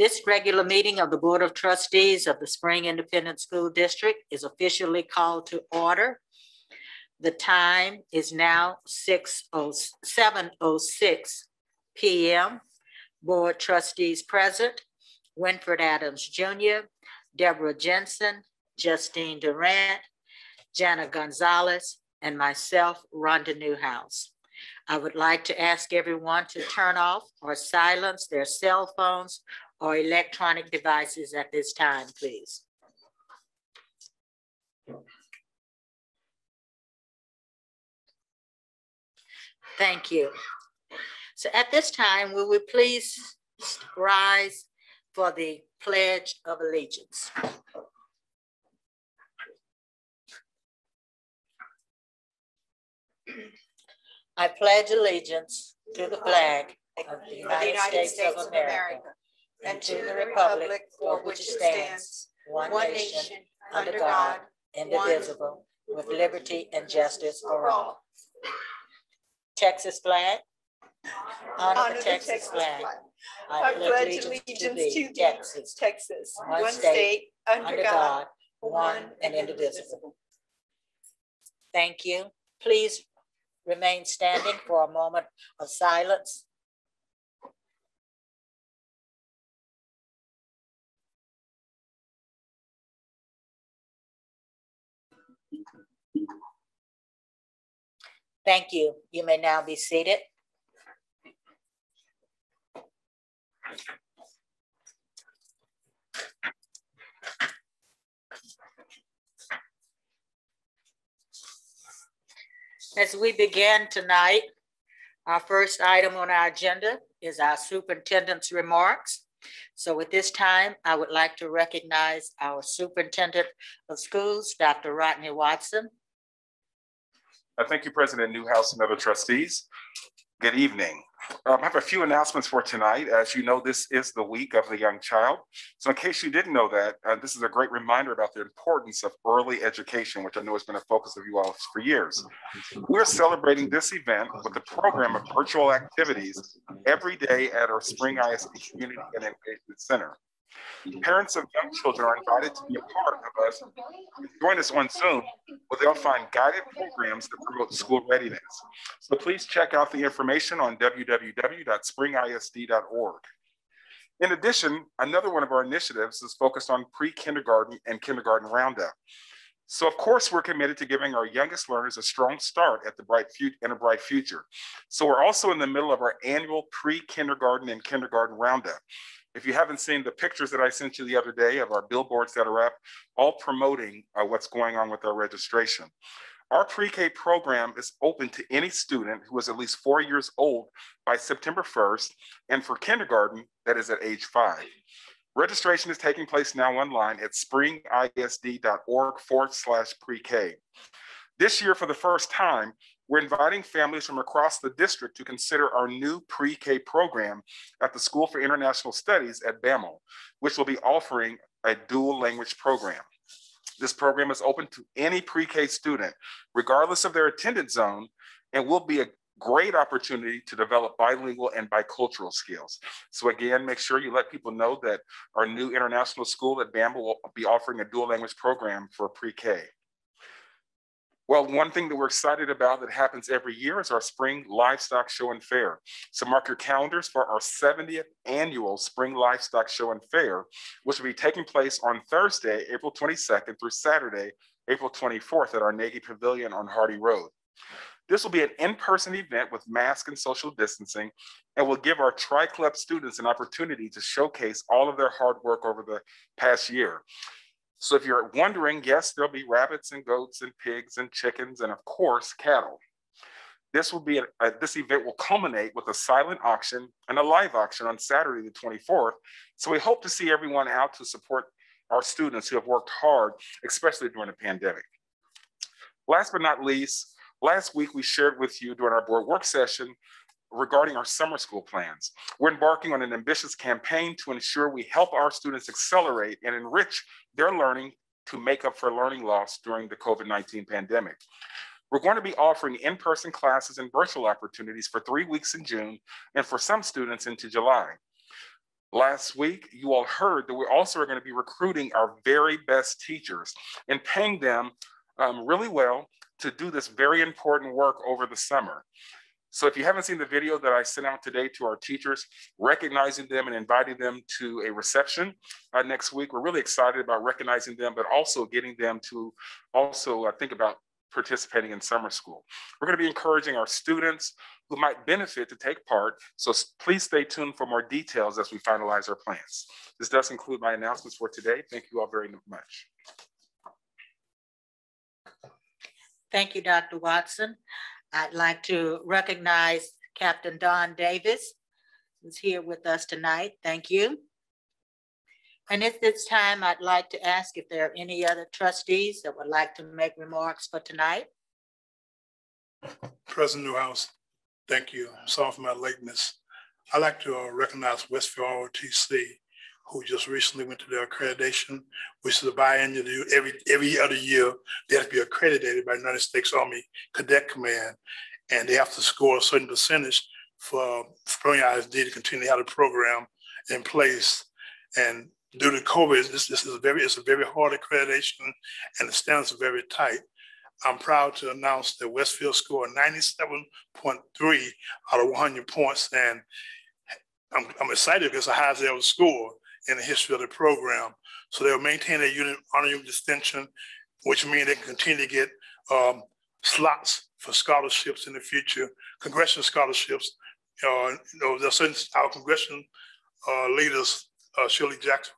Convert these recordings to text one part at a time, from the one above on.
This regular meeting of the Board of Trustees of the Spring Independent School District is officially called to order. The time is now 6:06 7:06 PM. Board trustees present, Winfred Adams Jr., Deborah Jensen, Justine Durant, Jana Gonzalez, and myself, Rhonda Newhouse. I would like to ask everyone to turn off or silence their cell phones or electronic devices at this time, please. Thank you. So at this time, will we please rise for the Pledge of Allegiance? I pledge allegiance to the flag of the United States of America and to the republic for which it stands, one nation, under God, indivisible, with liberty and justice for all. Texas flag. Honor the Texas flag. I pledge allegiance to thee, Texas, Texas, one state, under God, one and indivisible. Thank you. Please remain standing for a moment of silence. Thank you. You may now be seated. As we begin tonight, our first item on our agenda is our superintendent's remarks. So at this time, I would like to recognize our superintendent of schools, Dr. Rodney Watson. Uh, thank you, President Newhouse and other trustees. Good evening. Um, I have a few announcements for tonight. As you know, this is the week of the young child. So in case you didn't know that, uh, this is a great reminder about the importance of early education, which I know has been a focus of you all for years. We're celebrating this event with a program of virtual activities every day at our Spring ISD Community and Engagement Center. Parents of young children are invited to be a part of us. Join us on Zoom where they'll find guided programs that promote school readiness. So please check out the information on www.springisd.org. In addition, another one of our initiatives is focused on pre-kindergarten and kindergarten roundup. So of course, we're committed to giving our youngest learners a strong start at the bright in a bright future. So we're also in the middle of our annual pre-kindergarten and kindergarten roundup. If you haven't seen the pictures that I sent you the other day of our billboards that are up, all promoting uh, what's going on with our registration. Our pre-K program is open to any student who is at least four years old by September 1st, and for kindergarten, that is at age five. Registration is taking place now online at springisd.org forward slash pre-K. This year, for the first time, we're inviting families from across the district to consider our new pre-K program at the School for International Studies at Bammel, which will be offering a dual language program. This program is open to any pre-K student, regardless of their attendance zone, and will be a great opportunity to develop bilingual and bicultural skills. So again, make sure you let people know that our new international school at Bammel will be offering a dual language program for pre-K. Well, one thing that we're excited about that happens every year is our spring livestock show and fair. So mark your calendars for our 70th annual spring livestock show and fair, which will be taking place on Thursday, April 22nd through Saturday, April 24th at our Nagy Pavilion on Hardy Road. This will be an in-person event with mask and social distancing and will give our Tri-Club students an opportunity to showcase all of their hard work over the past year. So if you're wondering, yes, there'll be rabbits and goats and pigs and chickens and of course cattle. This will be a, a, this event will culminate with a silent auction and a live auction on Saturday the 24th. So we hope to see everyone out to support our students who have worked hard, especially during the pandemic. Last but not least, last week we shared with you during our board work session regarding our summer school plans. We're embarking on an ambitious campaign to ensure we help our students accelerate and enrich their learning to make up for learning loss during the COVID-19 pandemic. We're going to be offering in-person classes and virtual opportunities for three weeks in June and for some students into July. Last week, you all heard that we also are going to be recruiting our very best teachers and paying them um, really well to do this very important work over the summer. So if you haven't seen the video that I sent out today to our teachers, recognizing them and inviting them to a reception uh, next week, we're really excited about recognizing them, but also getting them to also uh, think about participating in summer school. We're gonna be encouraging our students who might benefit to take part. So please stay tuned for more details as we finalize our plans. This does conclude my announcements for today. Thank you all very much. Thank you, Dr. Watson. I'd like to recognize Captain Don Davis, who's here with us tonight. Thank you. And at this time, I'd like to ask if there are any other trustees that would like to make remarks for tonight. President Newhouse, thank you. Sorry for my lateness. I'd like to uh, recognize Westfield ROTC, who just recently went to their accreditation, which is a biennial every every other year. They have to be accredited by United States Army Cadet Command, and they have to score a certain percentage for Spring ISD to continue to have a program in place. And due to COVID, this, this is a very it's a very hard accreditation, and the standards are very tight. I'm proud to announce that Westfield scored 97.3 out of 100 points, and I'm, I'm excited because it's the highest they ever scored in the history of the program. So they'll maintain their unit honor unit distinction, which means they can continue to get um, slots for scholarships in the future, congressional scholarships. Uh, you know, there's certain our congressional uh, leaders, uh, Shirley Jackson,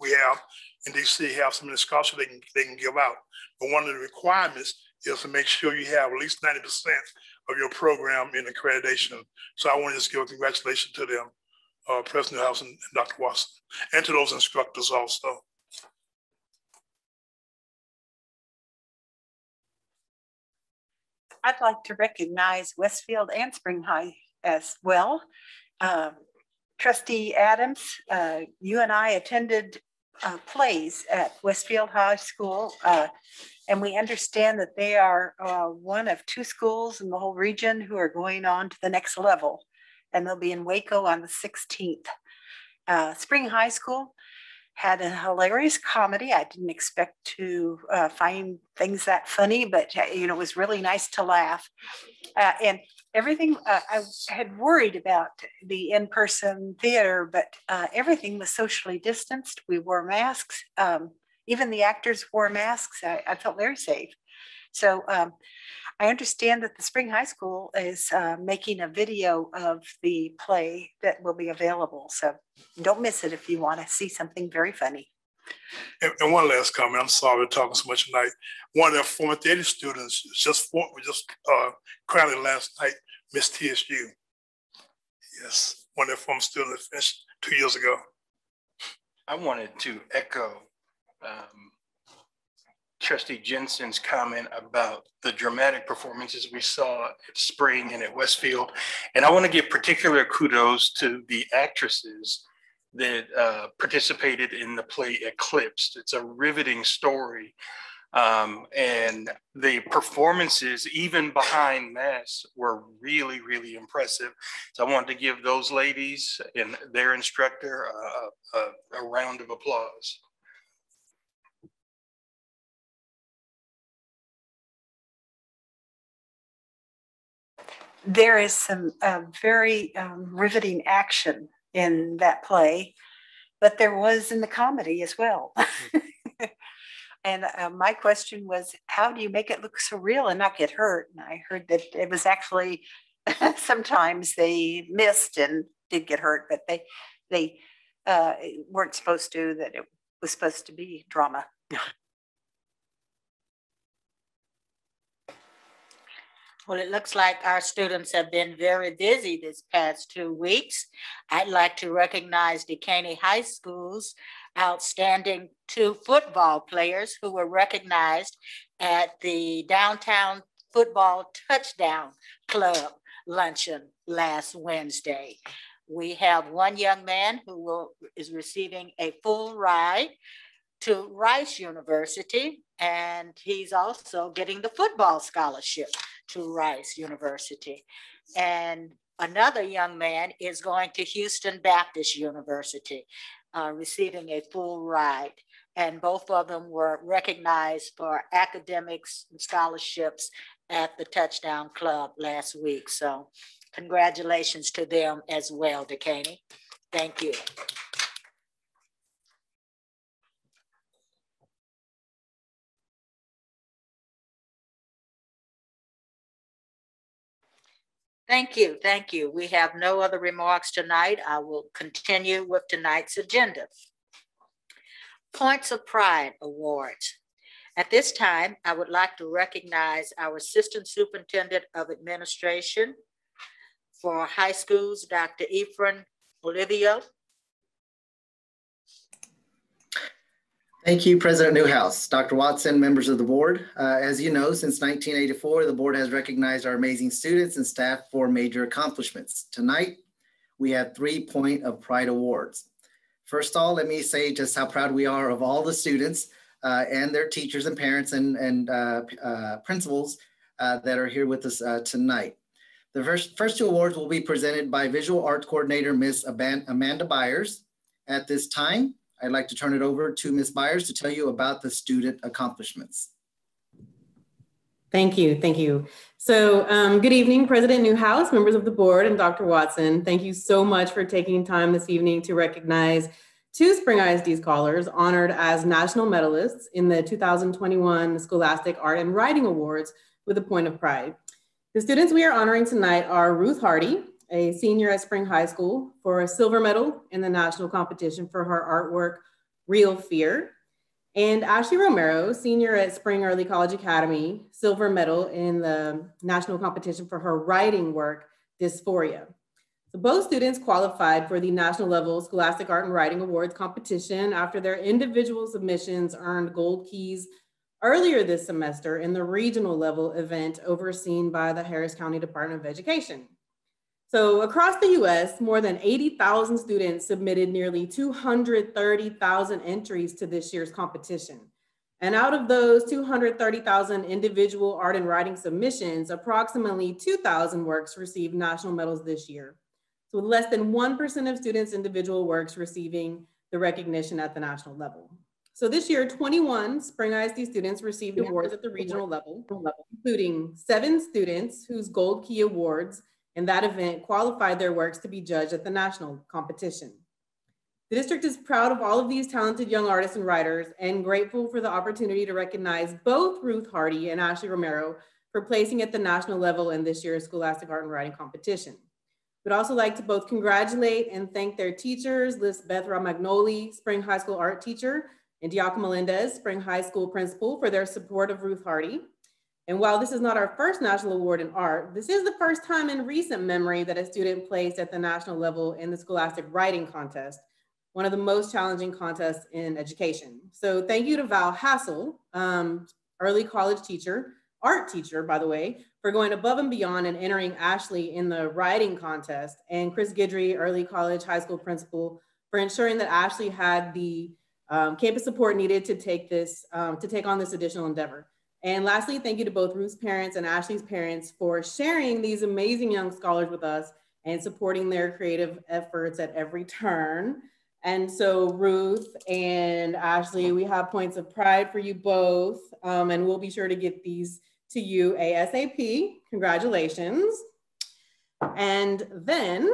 we have in DC, have some of the scholarships they can they can give out. But one of the requirements is to make sure you have at least 90% of your program in accreditation. So I want to just give a congratulations to them uh, President House and, Dr. Watson, and to those instructors also. I'd like to recognize Westfield and Spring High as well. Um, Trustee Adams, uh, you and I attended uh, plays at Westfield High School, uh, and we understand that they are uh, one of two schools in the whole region who are going on to the next level and they'll be in Waco on the 16th. Uh, Spring High School had a hilarious comedy. I didn't expect to uh, find things that funny, but uh, you know, it was really nice to laugh. Uh, and everything uh, I had worried about the in-person theater, but uh, everything was socially distanced. We wore masks. Um, even the actors wore masks. I, I felt very safe. So um, I understand that the Spring High School is uh, making a video of the play that will be available. So don't miss it if you want to see something very funny. And, and one last comment. I'm sorry we're talking so much tonight. One of the former theater students just for, just uh, crowned last night, Miss TSU. Yes, one of the former students finished two years ago. I wanted to echo um, Trustee Jensen's comment about the dramatic performances we saw at Spring and at Westfield. And I want to give particular kudos to the actresses that uh, participated in the play Eclipsed. It's a riveting story. Um, and the performances, even behind masks, were really, really impressive. So I wanted to give those ladies and their instructor a, a, a round of applause. There is some uh, very um, riveting action in that play, but there was in the comedy as well. and uh, my question was, how do you make it look so real and not get hurt? And I heard that it was actually sometimes they missed and did get hurt, but they they uh, weren't supposed to. That it was supposed to be drama. Well, it looks like our students have been very busy this past two weeks. I'd like to recognize Dekaney High School's outstanding two football players who were recognized at the Downtown Football Touchdown Club luncheon last Wednesday. We have one young man who will, is receiving a full ride to Rice University, and he's also getting the football scholarship to Rice University. And another young man is going to Houston Baptist University, uh, receiving a full ride. And both of them were recognized for academics and scholarships at the Touchdown Club last week. So congratulations to them as well, Dekaney. Thank you. Thank you, thank you. We have no other remarks tonight. I will continue with tonight's agenda. Points of Pride Awards. At this time, I would like to recognize our Assistant Superintendent of Administration for high schools, Dr. Ephraim Olivia. Thank you, President Newhouse, Dr. Watson, members of the board. Uh, as you know, since 1984, the board has recognized our amazing students and staff for major accomplishments. Tonight, we have three Point of Pride Awards. First of all, let me say just how proud we are of all the students uh, and their teachers and parents and, and uh, uh principals uh, that are here with us uh, tonight. The first, first two awards will be presented by Visual Arts Coordinator, Miss Amanda Byers. At this time, I'd like to turn it over to Ms. Byers to tell you about the student accomplishments. Thank you, thank you. So um, good evening, President Newhouse, members of the board, and Dr. Watson. Thank you so much for taking time this evening to recognize two Spring ISD scholars honored as national medalists in the 2021 Scholastic Art and Writing Awards with a point of pride. The students we are honoring tonight are Ruth Hardy, a senior at Spring High School, for a silver medal in the national competition for her artwork, Real Fear. And Ashley Romero, senior at Spring Early College Academy, silver medal in the national competition for her writing work, Dysphoria. So both students qualified for the national level Scholastic Art and Writing Awards competition after their individual submissions earned gold keys earlier this semester in the regional level event overseen by the Harris County Department of Education. So across the US, more than 80,000 students submitted nearly 230,000 entries to this year's competition. And out of those 230,000 individual art and writing submissions, approximately 2,000 works received national medals this year. So with less than 1% of students' individual works receiving the recognition at the national level. So this year, 21 Spring ISD students received awards at the regional level, including seven students whose Gold Key Awards in that event qualified their works to be judged at the national competition. The district is proud of all of these talented young artists and writers and grateful for the opportunity to recognize both Ruth Hardy and Ashley Romero for placing at the national level in this year's Scholastic Art and Writing competition. We'd also like to both congratulate and thank their teachers, Lisbeth Ramagnoli, Spring High School art teacher, and Diaco Melendez, Spring High School principal for their support of Ruth Hardy. And while this is not our first national award in art, this is the first time in recent memory that a student placed at the national level in the Scholastic Writing Contest, one of the most challenging contests in education. So thank you to Val Hassel, um, early college teacher, art teacher, by the way, for going above and beyond and entering Ashley in the writing contest, and Chris Guidry, early college high school principal, for ensuring that Ashley had the um, campus support needed to take this, um, to take on this additional endeavor. And lastly, thank you to both Ruth's parents and Ashley's parents for sharing these amazing young scholars with us and supporting their creative efforts at every turn. And so Ruth and Ashley, we have points of pride for you both, um, and we'll be sure to get these to you ASAP. Congratulations. And then,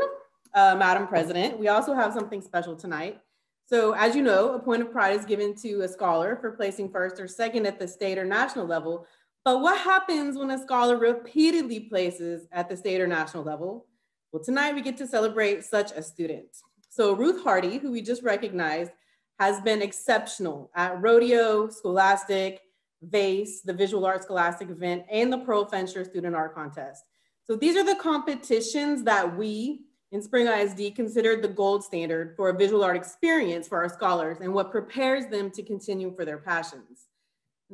uh, Madam President, we also have something special tonight. So as you know, a point of pride is given to a scholar for placing first or second at the state or national level. But what happens when a scholar repeatedly places at the state or national level? Well, tonight we get to celebrate such a student. So Ruth Hardy, who we just recognized, has been exceptional at rodeo, scholastic, VASE, the Visual Arts Scholastic event, and the Pearl Fincher Student Art Contest. So these are the competitions that we in Spring ISD considered the gold standard for a visual art experience for our scholars and what prepares them to continue for their passions.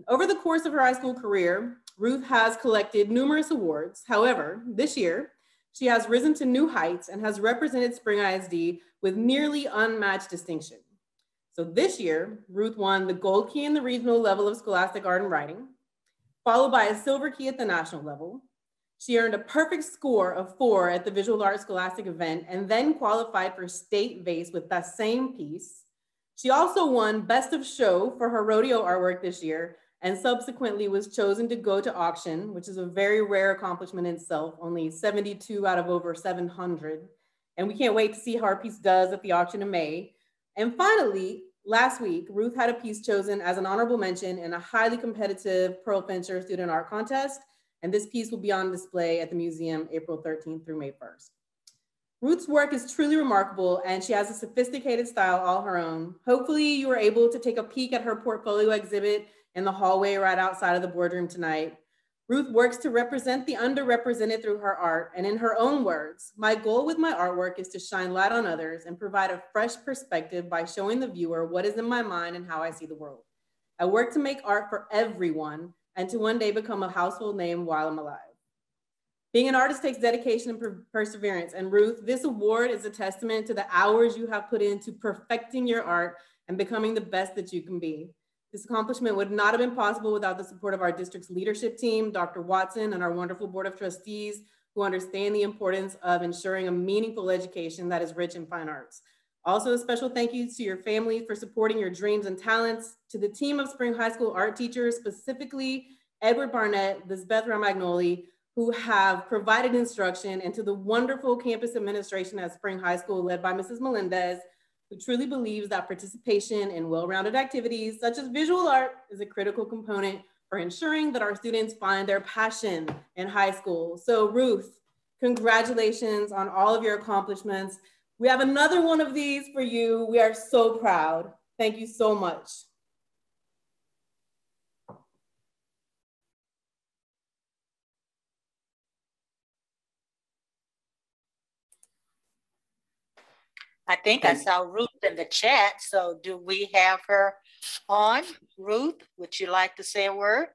Over the course of her high school career, Ruth has collected numerous awards. However, this year, she has risen to new heights and has represented Spring ISD with nearly unmatched distinction. So this year, Ruth won the gold key in the regional level of scholastic art and writing, followed by a silver key at the national level, She earned a perfect score of four at the Visual Arts Scholastic event and then qualified for state vase with that same piece. She also won Best of Show for her rodeo artwork this year and subsequently was chosen to go to auction, which is a very rare accomplishment in itself, only 72 out of over 700. And we can't wait to see how our piece does at the auction in May. And finally, last week, Ruth had a piece chosen as an honorable mention in a highly competitive Pearl Fincher student art contest. And this piece will be on display at the museum April 13th through May 1st. Ruth's work is truly remarkable and she has a sophisticated style all her own. Hopefully you were able to take a peek at her portfolio exhibit in the hallway right outside of the boardroom tonight. Ruth works to represent the underrepresented through her art. And in her own words, my goal with my artwork is to shine light on others and provide a fresh perspective by showing the viewer what is in my mind and how I see the world. I work to make art for everyone and to one day become a household name while I'm alive. Being an artist takes dedication and per perseverance. And Ruth, this award is a testament to the hours you have put into perfecting your art and becoming the best that you can be. This accomplishment would not have been possible without the support of our district's leadership team, Dr. Watson, and our wonderful board of trustees who understand the importance of ensuring a meaningful education that is rich in fine arts. Also, a special thank you to your family for supporting your dreams and talents, to the team of Spring High School art teachers, specifically Edward Barnett, Lisbeth Ramagnoli, who have provided instruction, and to the wonderful campus administration at Spring High School led by Mrs. Melendez, who truly believes that participation in well-rounded activities such as visual art is a critical component for ensuring that our students find their passion in high school. So Ruth, congratulations on all of your accomplishments. We have another one of these for you. We are so proud. Thank you so much. I think I saw Ruth in the chat. So do we have her on? Ruth, would you like to say a word?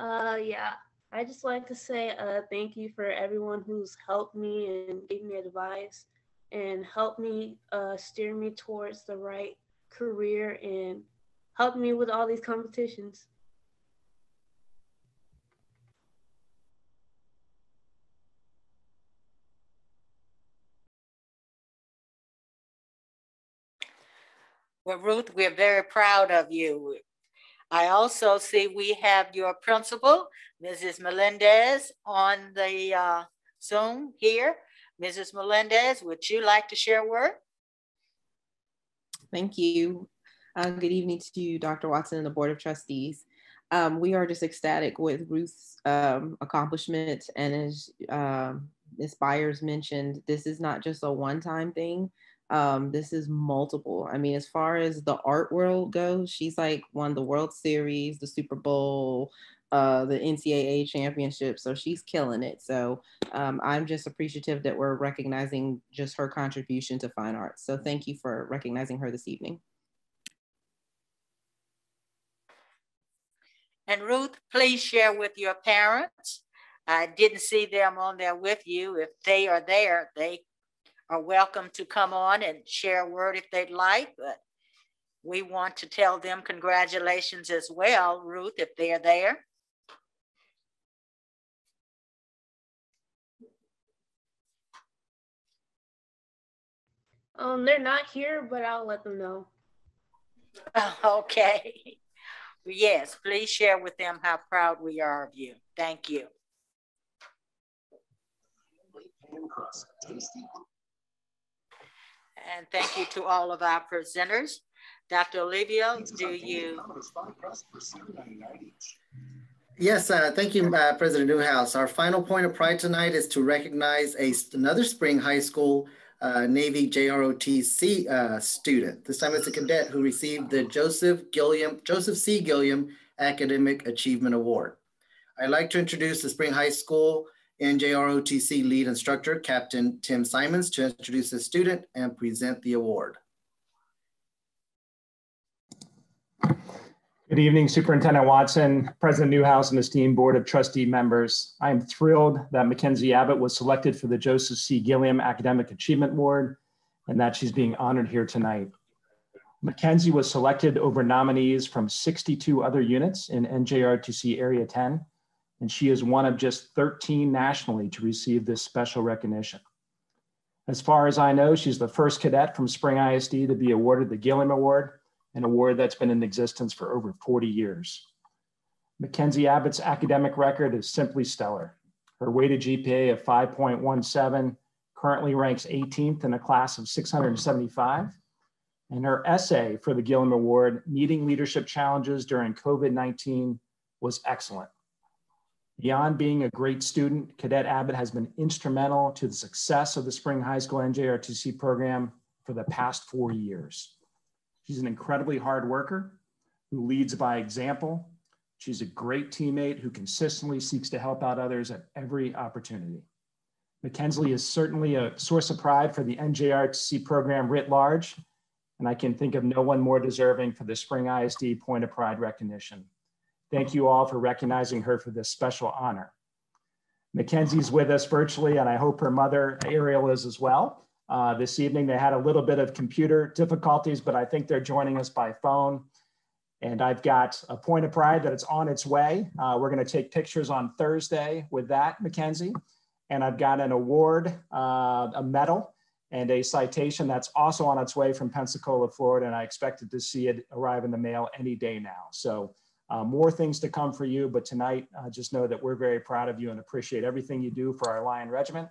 Uh, yeah, I just like to say uh, thank you for everyone who's helped me and gave me advice and helped me uh, steer me towards the right career and helped me with all these competitions. Well, Ruth, we're very proud of you. I also see we have your principal, Mrs. Melendez, on the uh, Zoom here. Mrs. Melendez, would you like to share a word? Thank you. Uh, good evening to you, Dr. Watson and the Board of Trustees. Um, we are just ecstatic with Ruth's um, accomplishment. And as um, Ms. Byers mentioned, this is not just a one-time thing. Um, this is multiple. I mean, as far as the art world goes, she's like won the World Series, the Super Bowl, uh, the NCAA championship. So she's killing it. So um, I'm just appreciative that we're recognizing just her contribution to fine arts. So thank you for recognizing her this evening. And Ruth, please share with your parents. I didn't see them on there with you. If they are there, they are welcome to come on and share a word if they'd like, but we want to tell them congratulations as well, Ruth, if they're there. Um, they're not here, but I'll let them know. Okay. Yes, please share with them how proud we are of you. Thank you. And thank you to all of our presenters. Dr. Olivia, do you? Yes, uh, thank you, uh, President Newhouse. Our final point of pride tonight is to recognize a, another Spring High School uh, Navy JROTC uh, student. This time it's a cadet who received the Joseph Gilliam, Joseph C. Gilliam Academic Achievement Award. I'd like to introduce the Spring High School NJROTC lead instructor, Captain Tim Simons, to introduce the student and present the award. Good evening, Superintendent Watson, President Newhouse, and esteemed Board of Trustee members. I am thrilled that Mackenzie Abbott was selected for the Joseph C. Gilliam Academic Achievement Award and that she's being honored here tonight. Mackenzie was selected over nominees from 62 other units in NJROTC Area 10, and she is one of just 13 nationally to receive this special recognition. As far as I know, she's the first cadet from Spring ISD to be awarded the Gilliam Award, an award that's been in existence for over 40 years. Mackenzie Abbott's academic record is simply stellar. Her weighted GPA of 5.17 currently ranks 18th in a class of 675. And her essay for the Gilliam Award, Meeting Leadership Challenges During COVID-19, was excellent. Beyond being a great student, Cadet Abbott has been instrumental to the success of the Spring High School NJROTC program for the past four years. She's an incredibly hard worker who leads by example. She's a great teammate who consistently seeks to help out others at every opportunity. Mackenzie is certainly a source of pride for the NJROTC program writ large, and I can think of no one more deserving for the Spring ISD Point of Pride recognition. Thank you all for recognizing her for this special honor. Mackenzie's with us virtually, and I hope her mother, Ariel, is as well. Uh, this evening, they had a little bit of computer difficulties, but I think they're joining us by phone. And I've got a point of pride that it's on its way. Uh, we're going to take pictures on Thursday with that, Mackenzie. And I've got an award, uh, a medal, and a citation that's also on its way from Pensacola, Florida. And I expected to see it arrive in the mail any day now. So uh, more things to come for you, but tonight, uh, just know that we're very proud of you and appreciate everything you do for our Lion Regiment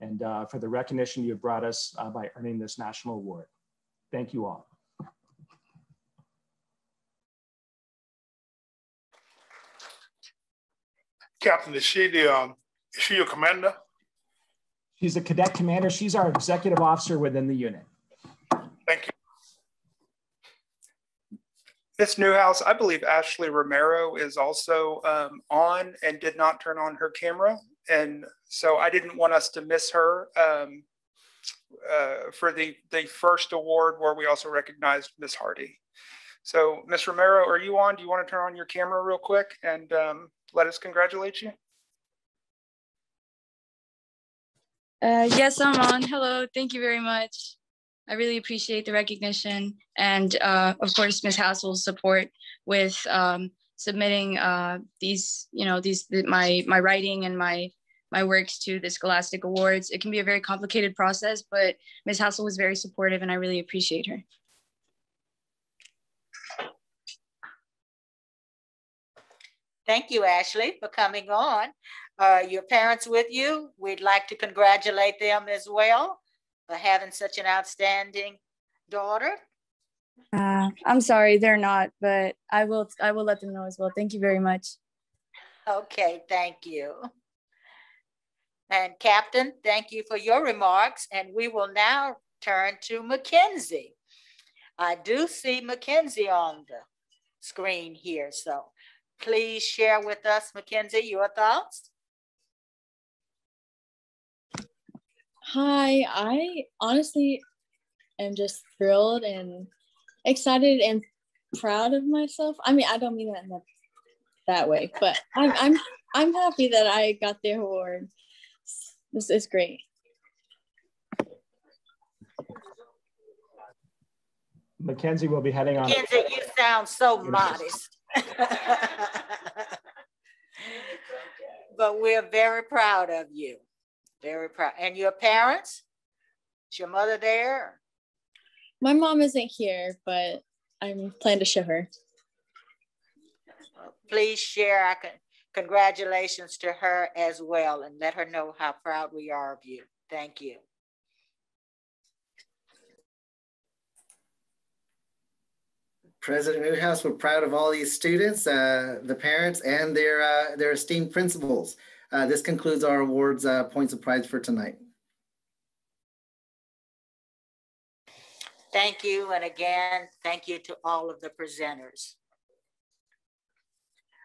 and uh, for the recognition you've brought us uh, by earning this national award. Thank you all. Captain, is she the, um, is she your commander? She's a cadet commander. She's our executive officer within the unit. Thank you. Ms. Newhouse, I believe Ashley Romero is also um, on and did not turn on her camera. And so I didn't want us to miss her um, uh, for the, the first award where we also recognized Miss Hardy. So Miss Romero, are you on? Do you want to turn on your camera real quick and um, let us congratulate you? Uh, yes, I'm on. Hello, thank you very much. I really appreciate the recognition and uh, of course Ms. Hassel's support with um, submitting uh, these, you know, these my my writing and my my works to the Scholastic Awards. It can be a very complicated process, but Ms. Hassel was very supportive and I really appreciate her. Thank you, Ashley, for coming on. Uh, your parents with you, we'd like to congratulate them as well for having such an outstanding daughter. Uh, I'm sorry, they're not, but I will I will let them know as well. Thank you very much. Okay, thank you. And Captain, thank you for your remarks. And we will now turn to Mackenzie. I do see Mackenzie on the screen here. So please share with us, Mackenzie, your thoughts. Hi, I honestly am just thrilled and excited and proud of myself. I mean, I don't mean that in that, that way, but I'm I'm I'm happy that I got the award. This is great. Mackenzie will be heading on. Mackenzie, you sound so modest. but we're very proud of you. Very proud. And your parents? Is your mother there? My mom isn't here, but I'm planning to show her. Please share our congratulations to her as well and let her know how proud we are of you. Thank you. President Newhouse, we're proud of all these students, uh, the parents, and their uh, their esteemed principals. Uh, this concludes our awards uh, points of pride for tonight. Thank you. And again, thank you to all of the presenters.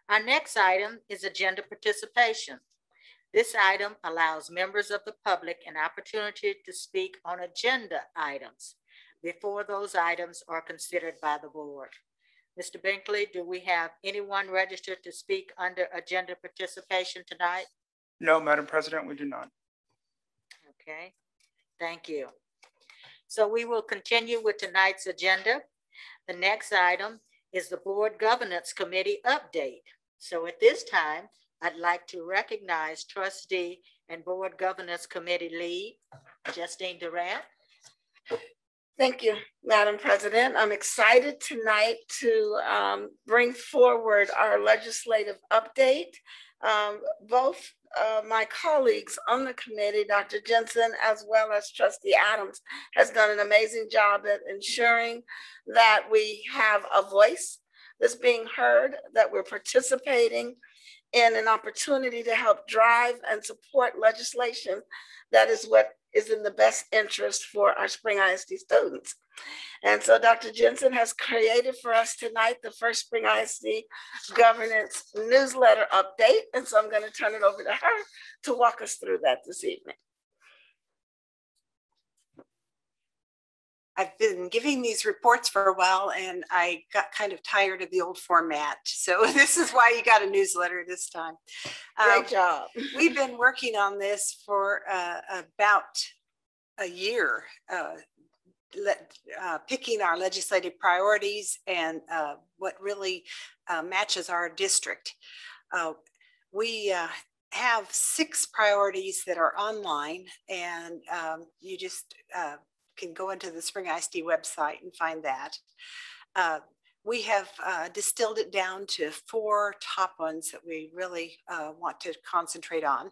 Our next item is agenda participation. This item allows members of the public an opportunity to speak on agenda items before those items are considered by the board. Mr. Binkley, do we have anyone registered to speak under agenda participation tonight? No, Madam President, we do not. Okay, thank you. So we will continue with tonight's agenda. The next item is the Board Governance Committee update. So at this time, I'd like to recognize trustee and Board Governance Committee lead, Justine Durant. Thank you, Madam President. I'm excited tonight to um, bring forward our legislative update. Um, both uh, my colleagues on the committee, Dr. Jensen, as well as Trustee Adams, has done an amazing job at ensuring that we have a voice that's being heard, that we're participating in an opportunity to help drive and support legislation that is what is in the best interest for our Spring ISD students. And so Dr. Jensen has created for us tonight the first Spring ISD governance newsletter update. And so I'm going to turn it over to her to walk us through that this evening. I've been giving these reports for a while and I got kind of tired of the old format. So this is why you got a newsletter this time. Great um, job. we've been working on this for uh, about a year, uh, let, uh, picking our legislative priorities and uh, what really uh, matches our district. Uh, we have six priorities that are online and um, you just can go into the Spring ISD website and find that. Uh, we have uh, distilled it down to four top ones that we really uh, want to concentrate on.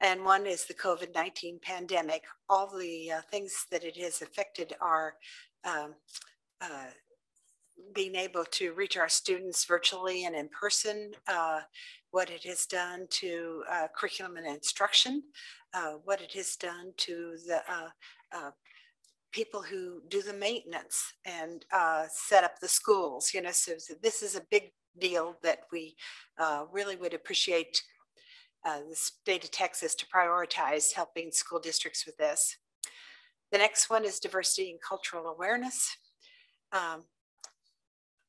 And one is the COVID 19 pandemic. All the uh, things that it has affected are um, uh, being able to reach our students virtually and in person, uh, what it has done to curriculum and instruction, what it has done to the people who do the maintenance and uh, set up the schools. You know, so, so, this is a big deal that we uh, really would appreciate uh, the state of Texas to prioritize helping school districts with this. The next one is diversity and cultural awareness. Um,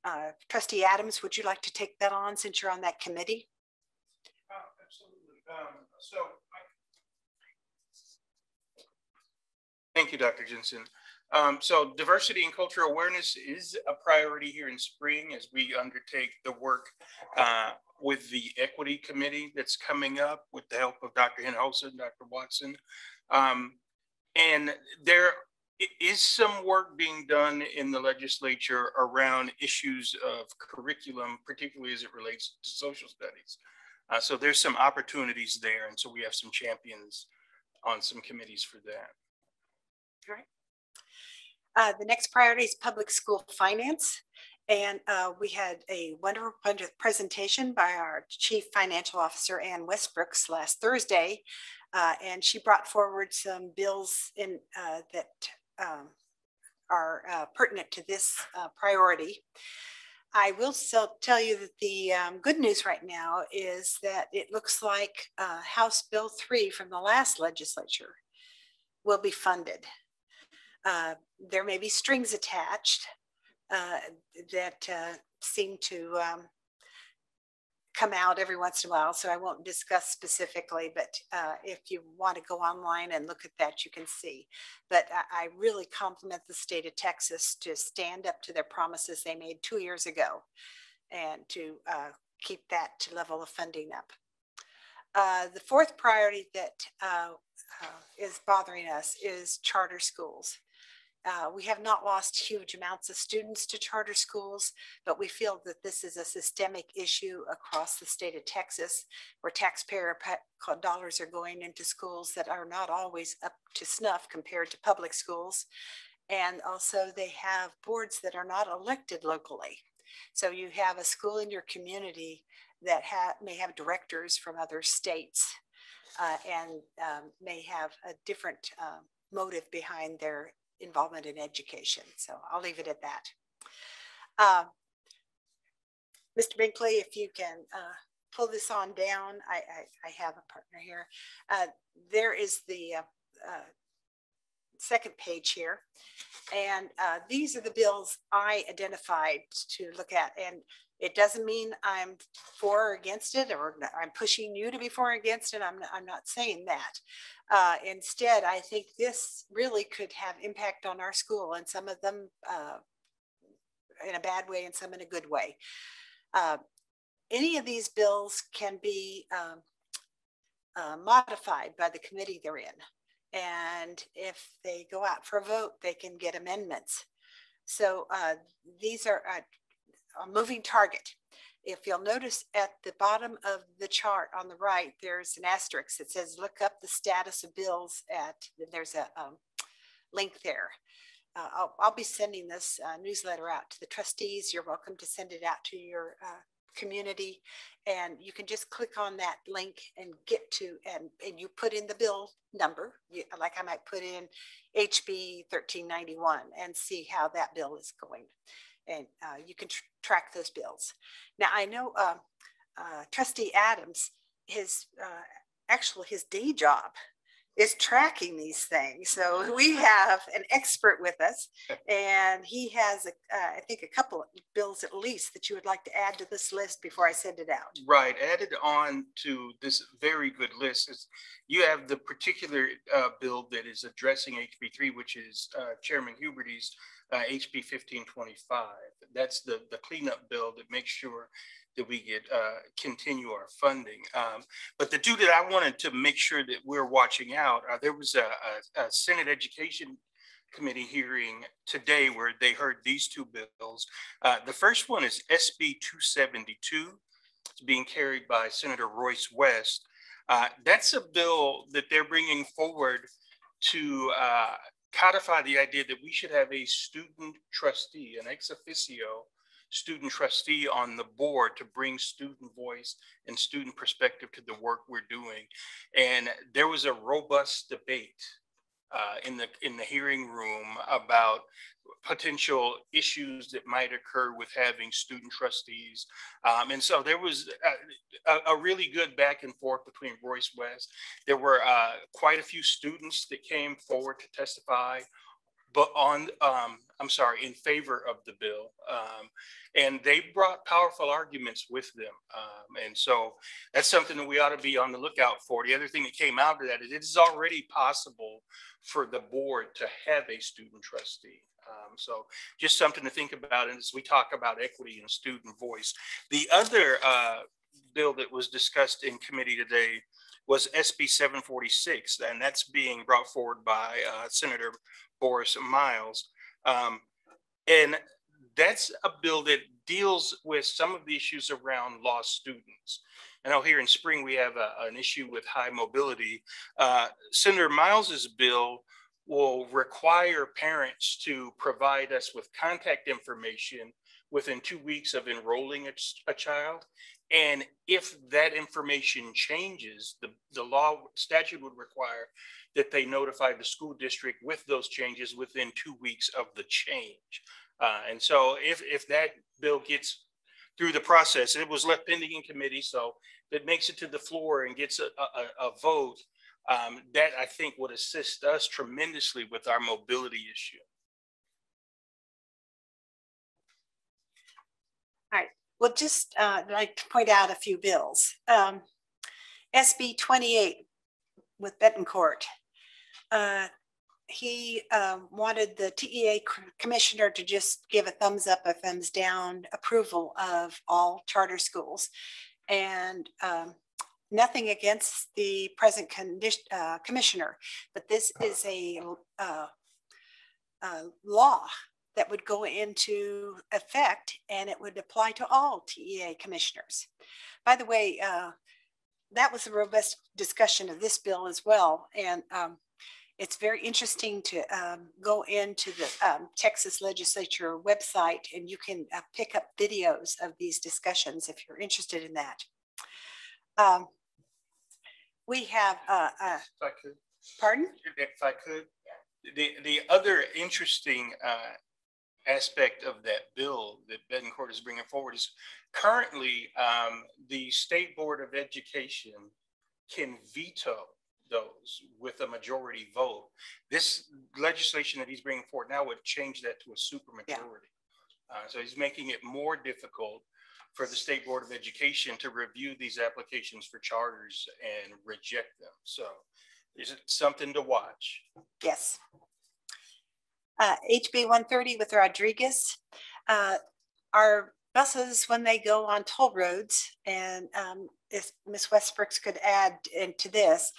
uh, Trustee Adams, would you like to take that on since you're on that committee? Uh, absolutely. Um, so Thank you, Dr. Jensen. Um, so diversity and cultural awareness is a priority here in spring as we undertake the work uh, with the equity committee that's coming up with the help of Dr. Hinojosa, Dr. Watson. Um, and there is some work being done in the legislature around issues of curriculum, particularly as it relates to social studies. Uh, so there's some opportunities there. And so we have some champions on some committees for that. Right. Uh, the next priority is public school finance. And uh, we had a wonderful presentation by our Chief Financial Officer, Ann Westbrooks, last Thursday. Uh, and she brought forward some bills in, uh, that um, are uh, pertinent to this uh, priority. I will still tell you that the um, good news right now is that it looks like House Bill 3 from the last legislature will be funded. Uh, there may be strings attached uh, that uh, seem to um, come out every once in a while, so I won't discuss specifically, but uh, if you want to go online and look at that, you can see. But I, I really compliment the state of Texas to stand up to their promises they made two years ago and to uh, keep that to level of funding up. Uh, the fourth priority that uh, uh, is bothering us is charter schools. Uh, we have not lost huge amounts of students to charter schools, but we feel that this is a systemic issue across the state of Texas, where taxpayer dollars are going into schools that are not always up to snuff compared to public schools. And also they have boards that are not elected locally. So you have a school in your community that ha may have directors from other states uh, and um, may have a different uh, motive behind their involvement in education. So I'll leave it at that. Uh, Mr. Binkley, if you can uh, pull this on down, I, I, I have a partner here. Uh, there is the uh, uh, second page here. And uh, these are the bills I identified to look at. And it doesn't mean I'm for or against it, or I'm pushing you to be for or against it. I'm not, I'm not saying that. Uh, instead, I think this really could have impact on our school, and some of them uh, in a bad way and some in a good way. Uh, any of these bills can be um, uh, modified by the committee they're in. And if they go out for a vote, they can get amendments. So uh, these are a, a moving target. If you'll notice at the bottom of the chart on the right, there's an asterisk that says, look up the status of bills at, there's a um, link there. Uh, I'll, I'll, be sending this uh, newsletter out to the trustees. You're welcome to send it out to your uh, community and you can just click on that link and get to and and you put in the bill number you, like i might put in hb 1391 and see how that bill is going and uh, you can tr track those bills now i know uh, uh, trustee adams his uh, actual his day job is tracking these things. So we have an expert with us, and he has, a, uh, I think, a couple of bills at least that you would like to add to this list before I send it out. Right, added on to this very good list is you have the particular uh, bill that is addressing HB3, which is uh, Chairman Huberty's HB uh, 1525. That's the the cleanup bill that makes sure that we get uh, continue our funding. Um, but the two that I wanted to make sure that we're watching out, uh, there was a, a, a, Senate Education Committee hearing today where they heard these two bills. Uh, the first one is SB 272. It's being carried by Senator Royce West. Uh, that's a bill that they're bringing forward to uh, codify the idea that we should have a student trustee, an ex officio student trustee on the board to bring student voice and student perspective to the work we're doing. And there was a robust debate uh, in the in the hearing room about potential issues that might occur with having student trustees. Um, and so there was a, a, really good back and forth between Royce West. There were uh, quite a few students that came forward to testify but on, um, I'm sorry, in favor of the bill. Um, and they brought powerful arguments with them. Um, and so that's something that we ought to be on the lookout for. The other thing that came out of that is it is already possible for the board to have a student trustee. Um, so just something to think about as we talk about equity and student voice. The other uh, bill that was discussed in committee today was SB 746, and that's being brought forward by uh, Senator Borris Miles. Um, and that's a bill that deals with some of the issues around lost students. I know here in spring we have a, an issue with high mobility. Uh, Senator Miles's bill will require parents to provide us with contact information within two weeks of enrolling a, a child. And if that information changes, the, the law statute would require that they notify the school district with those changes within two weeks of the change. Uh, and so if, if that bill gets through the process, it was left pending in committee, so if it makes it to the floor and gets a, a, a vote, um, that I think would assist us tremendously with our mobility issue. All right, well, just uh, like to point out a few bills. Um, SB 28 with Bettencourt uh, he um, wanted the TEA commissioner to just give a thumbs up, a thumbs down approval of all charter schools. And um, nothing against the present condition, uh, commissioner, but this is a, uh, a law that would go into effect and it would apply to all TEA commissioners. By the way, uh, that was a robust discussion of this bill as well. And um, it's very interesting to um, go into the um, Texas legislature website and you can uh, pick up videos of these discussions if you're interested in that. Um, we have, uh, uh, if I could, pardon? If I could, the, the other interesting uh, aspect of that bill that Bettencourt is bringing forward is currently um, the State Board of Education can veto those with a majority vote. This legislation that he's bringing forward now would change that to a supermajority. Yeah. Uh, so he's making it more difficult for the State Board of Education to review these applications for charters and reject them. So is it something to watch? Yes. Uh, HB 130 with Rodriguez. Uh, our buses, when they go on toll roads, and um, if Ms. Westbrooks could add into this,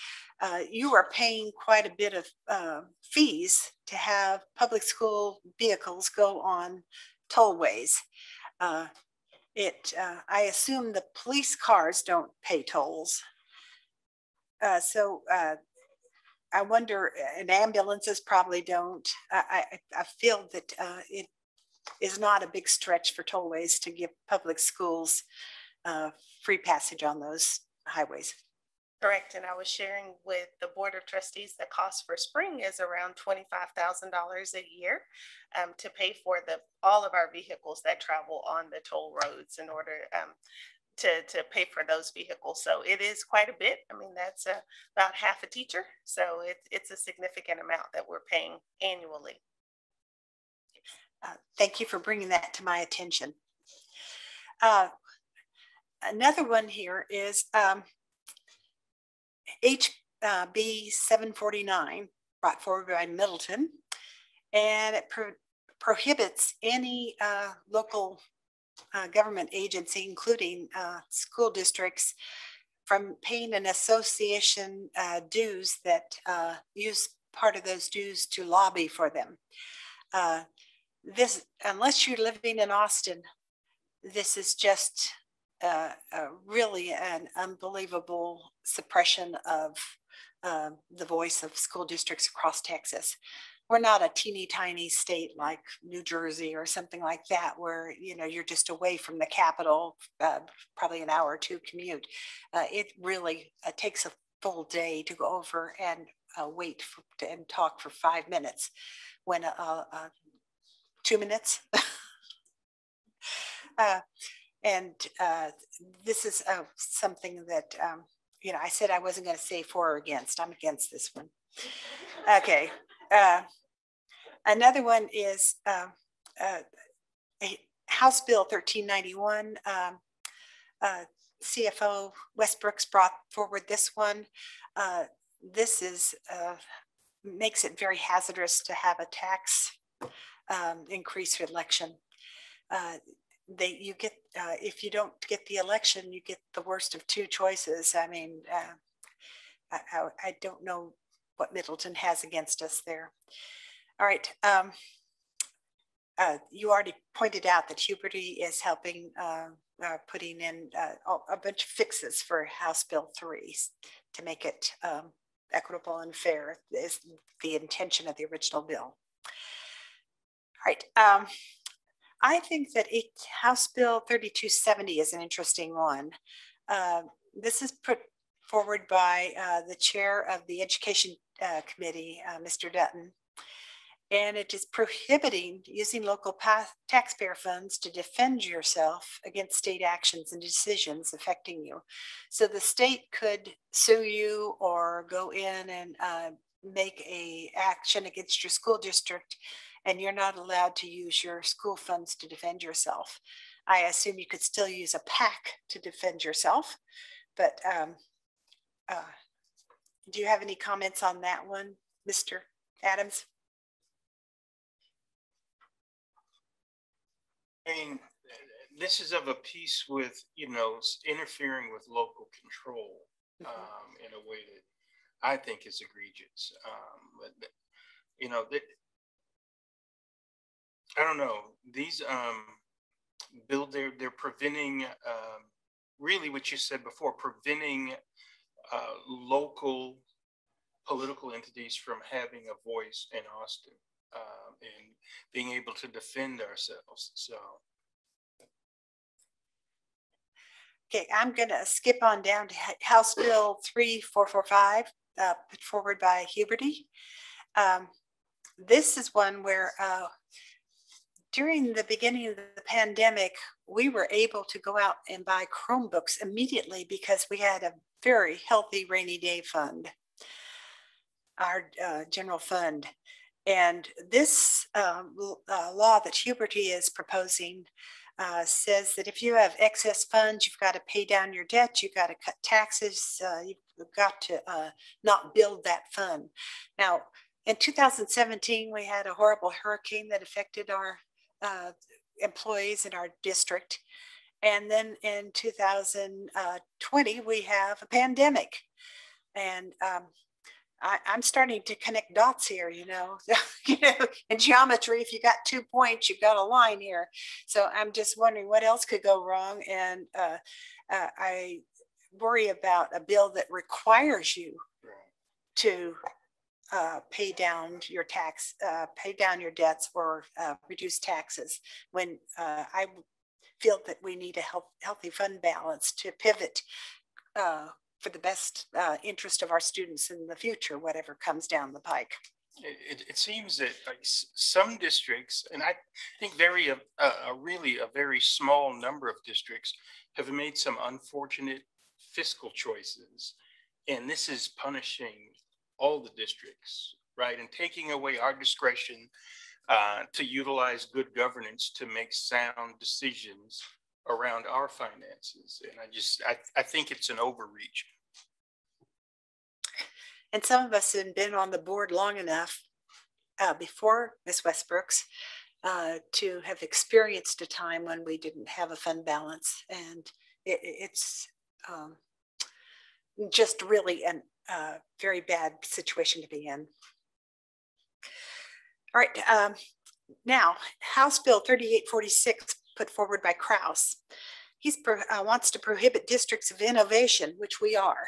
uh, you are paying quite a bit of uh, fees to have public school vehicles go on tollways. Uh, it, uh, I assume the police cars don't pay tolls. Uh, so I wonder, and ambulances probably don't. I, I, I feel that it is not a big stretch for tollways to give public schools free passage on those highways. Correct, and I was sharing with the Board of Trustees, the cost for spring is around twenty-five thousand dollars a year um, to pay for the, all of our vehicles that travel on the toll roads in order um, to, to pay for those vehicles. So it is quite a bit. I mean, that's uh, about half a teacher. So it, it's a significant amount that we're paying annually. Uh, Thank you for bringing that to my attention. Uh, Another one here is um, HB 749 brought forward by Middleton. And it pro- prohibits any uh, local uh, government agency, including uh, school districts, from paying an association uh, dues that uh, use part of those dues to lobby for them. Uh, this, unless you're living in Austin, this is just uh, uh, really an unbelievable suppression of uh, the voice of school districts across Texas. We're not a teeny tiny state like New Jersey or something like that, where you know you're just away from the capital, uh, probably an hour or two commute. Uh, it really uh, takes a full day to go over and wait for, and talk for five minutes, when two minutes. And uh, this is uh, something that, um, you know, I said I wasn't going to say for or against. I'm against this one. Okay. Uh, another one is uh, uh, House Bill 1391. Um, uh, CFO Westbrooks brought forward this one. this is makes it very hazardous to have a tax um, increase for election. Uh, they you get uh, if you don't get the election, you get the worst of two choices. I mean, uh, I, I, don't know what Middleton has against us there. All right. Um, uh, you already pointed out that Huberty is helping uh, uh, putting in uh, a bunch of fixes for House Bill 3 to make it um, equitable and fair is the intention of the original bill. All right. Um, I think that it, House Bill 3270 is an interesting one. Uh, this is put forward by uh, the chair of the Education uh, Committee, uh, Mr. Dutton. And it is prohibiting using local taxpayer funds to defend yourself against state actions and decisions affecting you. So the state could sue you or go in and uh, make a action against your school district and you're not allowed to use your school funds to defend yourself. I assume you could still use a PAC to defend yourself, but um, uh, do you have any comments on that one, Mr. Adams? I mean, this is of a piece with, you know, interfering with local control mm-hmm. um, in a way that I think is egregious. Um, but, you know, I don't know. These um, build they're they're preventing um, really what you said before, preventing uh, local political entities from having a voice in Austin um, and being able to defend ourselves. So. Okay, I'm going to skip on down to House Bill 3445, uh, put forward by Huberty. Um, this is one where uh, during the beginning of the pandemic, we were able to go out and buy Chromebooks immediately because we had a very healthy rainy day fund, our uh, general fund. And this um, uh, law that Huberty is proposing uh, says that if you have excess funds, you've got to pay down your debt, you've got to cut taxes, uh, you've got to uh, not build that fund. Now, in 2017, we had a horrible hurricane that affected our uh, employees in our district. And then in 2020, we have a pandemic. And um, I, I'm starting to connect dots here, you know, you know, in geometry, if you got two points, you've got a line here. So I'm just wondering what else could go wrong. And uh, uh, I worry about a bill that requires you to uh, pay down your tax, uh, pay down your debts or uh, reduce taxes when uh, I feel that we need a health, healthy fund balance to pivot uh, for the best interest of our students in the future, whatever comes down the pike. It, it, seems that like some districts, and I think very, uh, really a very small number of districts have made some unfortunate fiscal choices. And this is punishing all the districts, right? And taking away our discretion uh, to utilize good governance to make sound decisions around our finances. And I just, I, I think it's an overreach. And some of us have been on the board long enough uh, before Ms. Westbrooks uh, to have experienced a time when we didn't have a fund balance. And it, it's um, just really a uh, very bad situation to be in. All right, um, now House Bill 3846 put forward by Krause. He uh, wants to prohibit districts of innovation, which we are,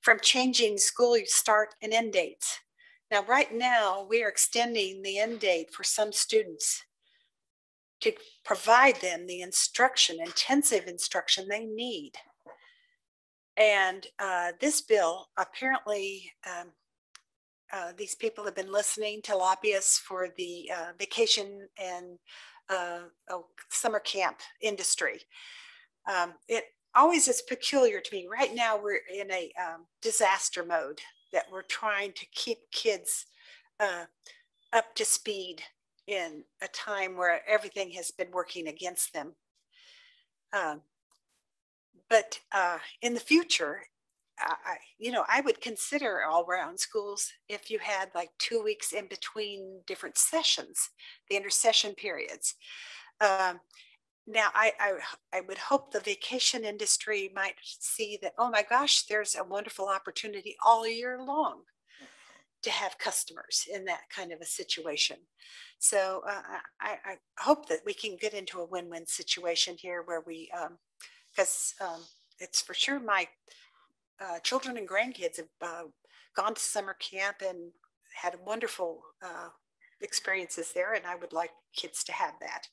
from changing school start and end dates. Now, right now, we are extending the end date for some students to provide them the instruction, intensive instruction they need. And uh, this bill apparently, um, uh, these people have been listening to lobbyists for the uh, vacation and uh, oh, summer camp industry. Um, it always is peculiar to me. Right now, we're in a um, disaster mode that we're trying to keep kids uh, up to speed in a time where everything has been working against them. Um, but uh, in the future, I, you know, I would consider all round schools if you had like two weeks in between different sessions, the intercession periods. Um, now, I, I, I would hope the vacation industry might see that, oh my gosh, there's a wonderful opportunity all year long to have customers in that kind of a situation. So uh, I, I hope that we can get into a win-win situation here where we, because um, it's for sure my uh, children and grandkids have uh, gone to summer camp and had wonderful uh, experiences there, and I would like kids to have that.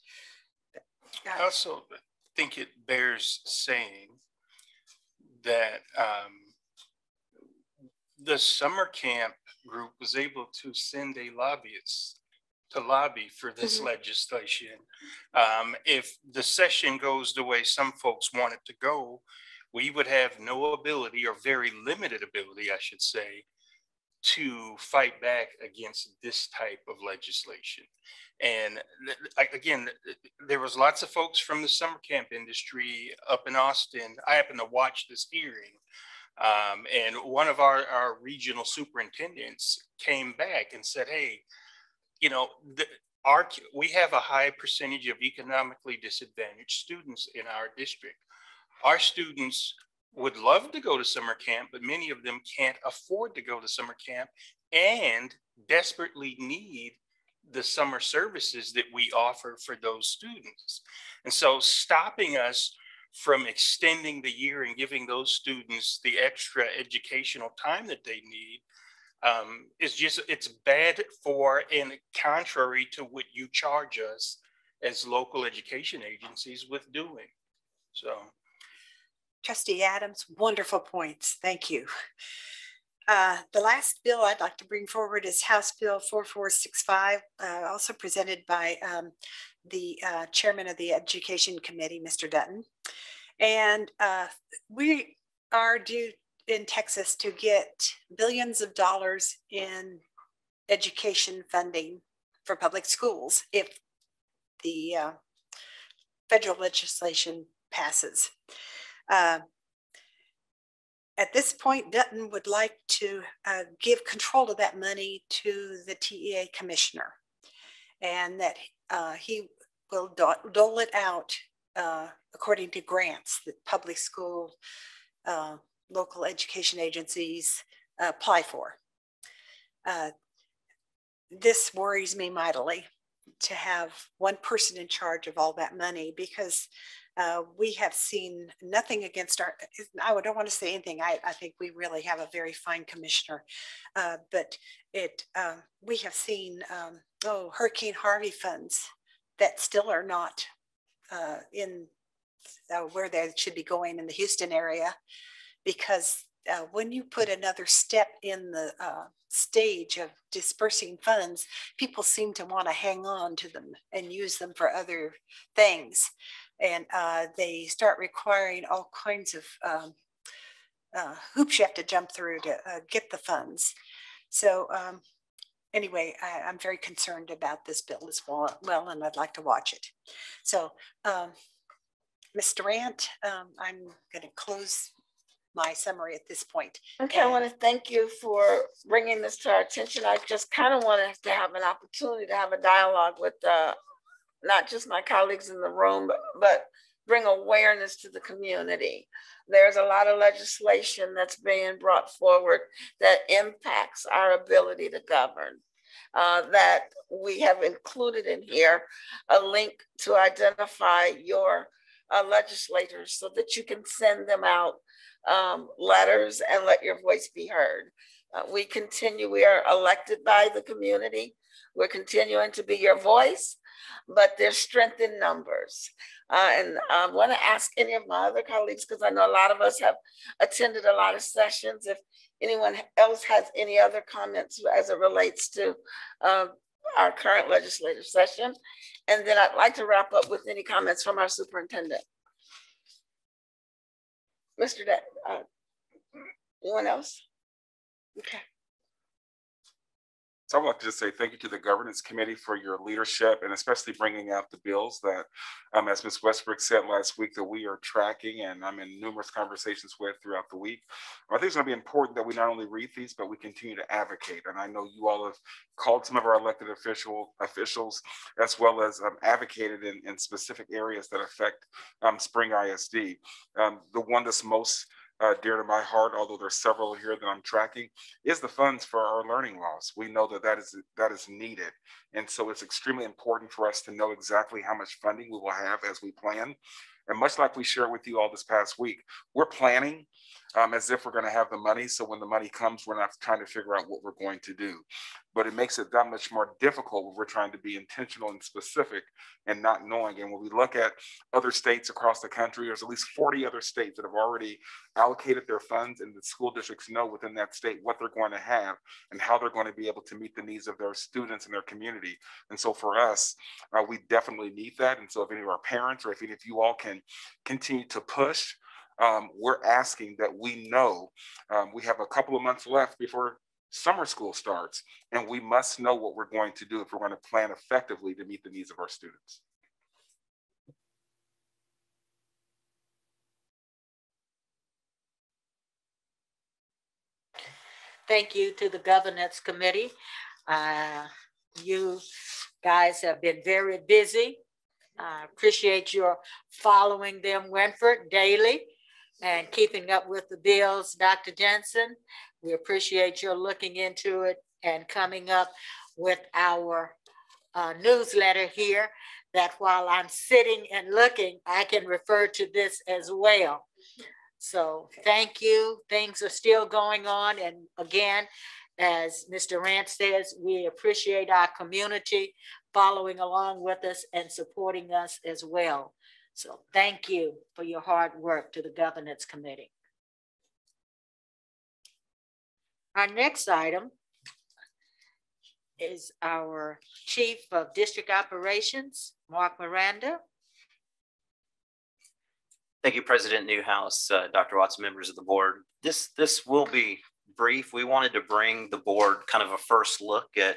I also think it bears saying that um, the summer camp group was able to send a lobbyist to lobby for this mm-hmm. legislation. Um, if the session goes the way some folks want it to go, we would have no ability or very limited ability, I should say, to fight back against this type of legislation. And again, there was lots of folks from the summer camp industry up in Austin. I happened to watch this hearing. Um, and one of our, our regional superintendents came back and said, hey, you know, the, our, we have a high percentage of economically disadvantaged students in our district. Our students would love to go to summer camp, but many of them can't afford to go to summer camp and desperately need the summer services that we offer for those students. And so stopping us from extending the year and giving those students the extra educational time that they need um, is just, it's bad for and contrary to what you charge us as local education agencies with doing. So. Trustee Adams, wonderful points. Thank you. Uh, the last bill I'd like to bring forward is House Bill 4465, uh, also presented by um, the uh, chairman of the Education Committee, Mr. Dutton. And uh, we are due in Texas to get billions of dollars in education funding for public schools if the uh, federal legislation passes. Uh, at this point, Dutton would like to uh, give control of that money to the TEA commissioner and that uh, he will do- dole it out uh, according to grants that public school, uh, local education agencies uh, apply for. Uh, This worries me mightily to have one person in charge of all that money because uh, we have seen nothing against our, I don't want to say anything. I, I think we really have a very fine commissioner. Uh, But it, um, we have seen, um, oh, Hurricane Harvey funds that still are not uh, in uh, where they should be going in the Houston area. Because uh, when you put another step in the uh, stage of dispersing funds, people seem to want to hang on to them and use them for other things. And uh, they start requiring all kinds of um, uh, hoops you have to jump through to uh, get the funds. So um, anyway, I, I'm very concerned about this bill as well, well, and I'd like to watch it. So, um, Ms. Durant, um, I'm going to close my summary at this point. Okay, I want to thank you for bringing this to our attention. I just kind of wanted to have an opportunity to have a dialogue with uh, not just my colleagues in the room, but, but bring awareness to the community. There's a lot of legislation that's being brought forward that impacts our ability to govern. Uh, that we have included in here a link to identify your uh, legislators so that you can send them out um, letters and let your voice be heard. Uh, we continue, we are elected by the community. We're continuing to be your voice, but there's strength in numbers. Uh, and I want to ask any of my other colleagues, because I know a lot of us have attended a lot of sessions, if anyone else has any other comments as it relates to um, our current legislative session. And then I'd like to wrap up with any comments from our superintendent. Mr. Da, uh, anyone else? Okay. So I would like to just say thank you to the governance committee for your leadership and especially bringing out the bills that, um, as Ms. Westbrook said last week, that we are tracking and I'm in numerous conversations with throughout the week. I think it's going to be important that we not only read these, but we continue to advocate. And I know you all have called some of our elected official officials as well as um, advocated in, in specific areas that affect um, Spring ISD. Um, the one that's most uh, dear to my heart, although there's several here that I'm tracking, is the funds for our learning loss. We know that that is that is needed, and so it's extremely important for us to know exactly how much funding we will have as we plan. And much like we shared with you all this past week, we're planning um, as if we're going to have the money. So when the money comes, we're not trying to figure out what we're going to do. But it makes it that much more difficult when we're trying to be intentional and specific and not knowing. And when we look at other states across the country, there's at least 40 other states that have already allocated their funds, and the school districts know within that state what they're going to have and how they're going to be able to meet the needs of their students and their community. And so for us, uh, we definitely need that. And so if any of our parents or if any of you all can continue to push, um, we're asking that we know um, we have a couple of months left before summer school starts, and we must know what we're going to do if we're going to plan effectively to meet the needs of our students. Thank you to the governance committee. Uh, You guys have been very busy. I Appreciate your following them, Winfred, daily and keeping up with the bills. Dr. Jensen, we appreciate your looking into it and coming up with our uh, newsletter here that while I'm sitting and looking, I can refer to this as well. So thank you. Things are still going on. And again, as Mr. Rand says, we appreciate our community following along with us and supporting us as well. So thank you for your hard work to the governance committee. Our next item is our Chief of District Operations, Mark Miranda. Thank you, President Newhouse, uh, Dr. Watts, members of the board. This this will be brief. We wanted to bring the board kind of a first look at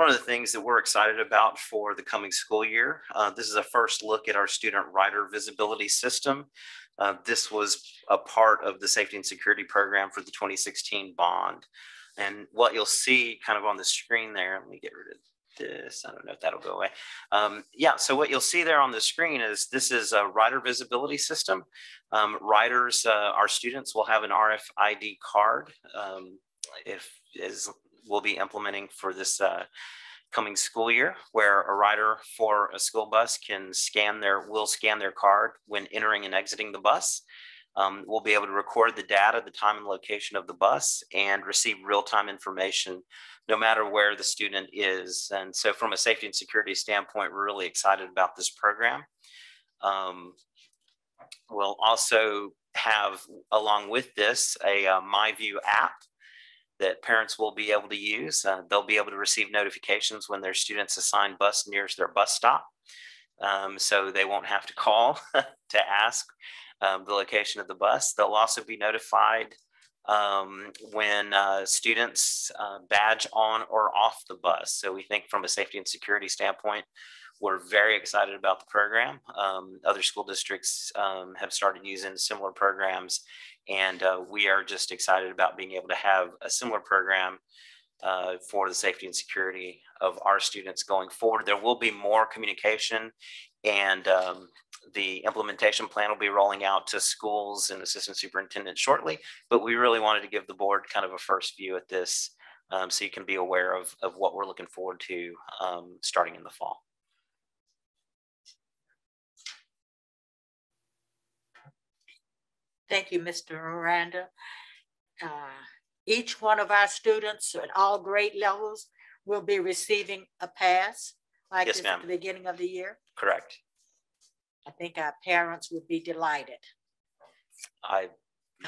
one of the things that we're excited about for the coming school year. Uh, this is a first look at our student rider visibility system. Uh, this was a part of the safety and security program for the 2016 bond. And what you'll see kind of on the screen there, let me get rid of this. I don't know if that'll go away. Um, yeah, so what you'll see there on the screen is this is a rider visibility system. Um, riders, uh, our students will have an RFID card um, if is we'll be implementing for this uh, coming school year where a rider for a school bus can scan their will scan their card when entering and exiting the bus. Um, we'll be able to record the data the time and location of the bus and receive real-time information no matter where the student is. And so from a safety and security standpoint we're really excited about this program. Um, we'll also have along with this a uh, myview app that parents will be able to use. Uh, they'll be able to receive notifications when their students assigned bus nears their bus stop. Um, so they won't have to call to ask um, the location of the bus. They'll also be notified um, when uh, students uh, badge on or off the bus. So we think from a safety and security standpoint, we're very excited about the program. Um, other school districts um, have started using similar programs and uh, we are just excited about being able to have a similar program uh, for the safety and security of our students going forward. There will be more communication and um, the implementation plan will be rolling out to schools and assistant superintendents shortly, but we really wanted to give the board kind of a first view at this um, so you can be aware of, of what we're looking forward to um, starting in the fall. Thank you, Mr. Miranda. Uh, each one of our students at all grade levels will be receiving a pass like yes, this at the beginning of the year. Correct. I think our parents would be delighted. I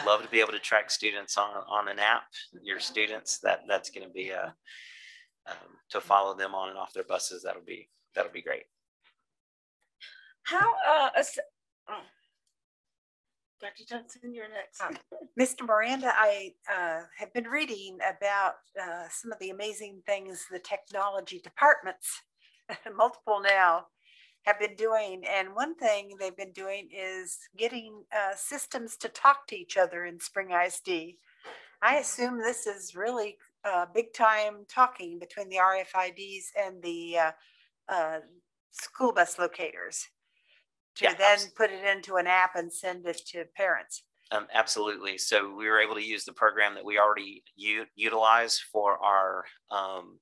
love to be able to track students on, on an app, your students, that that's going to be a, um, to follow them on and off their buses. That'll be, that'll be great. How, uh, oh. Dr. Johnson, you're next. Mr. Miranda, I uh, have been reading about uh, some of the amazing things the technology departments, multiple now, have been doing. And one thing they've been doing is getting uh, systems to talk to each other in Spring ISD. I assume this is really uh, big time talking between the RFIDs and the uh, uh, school bus locators to Yeah, then put it into an app and send it to parents. Um, absolutely. So we were able to use the program that we already u- utilize for our um,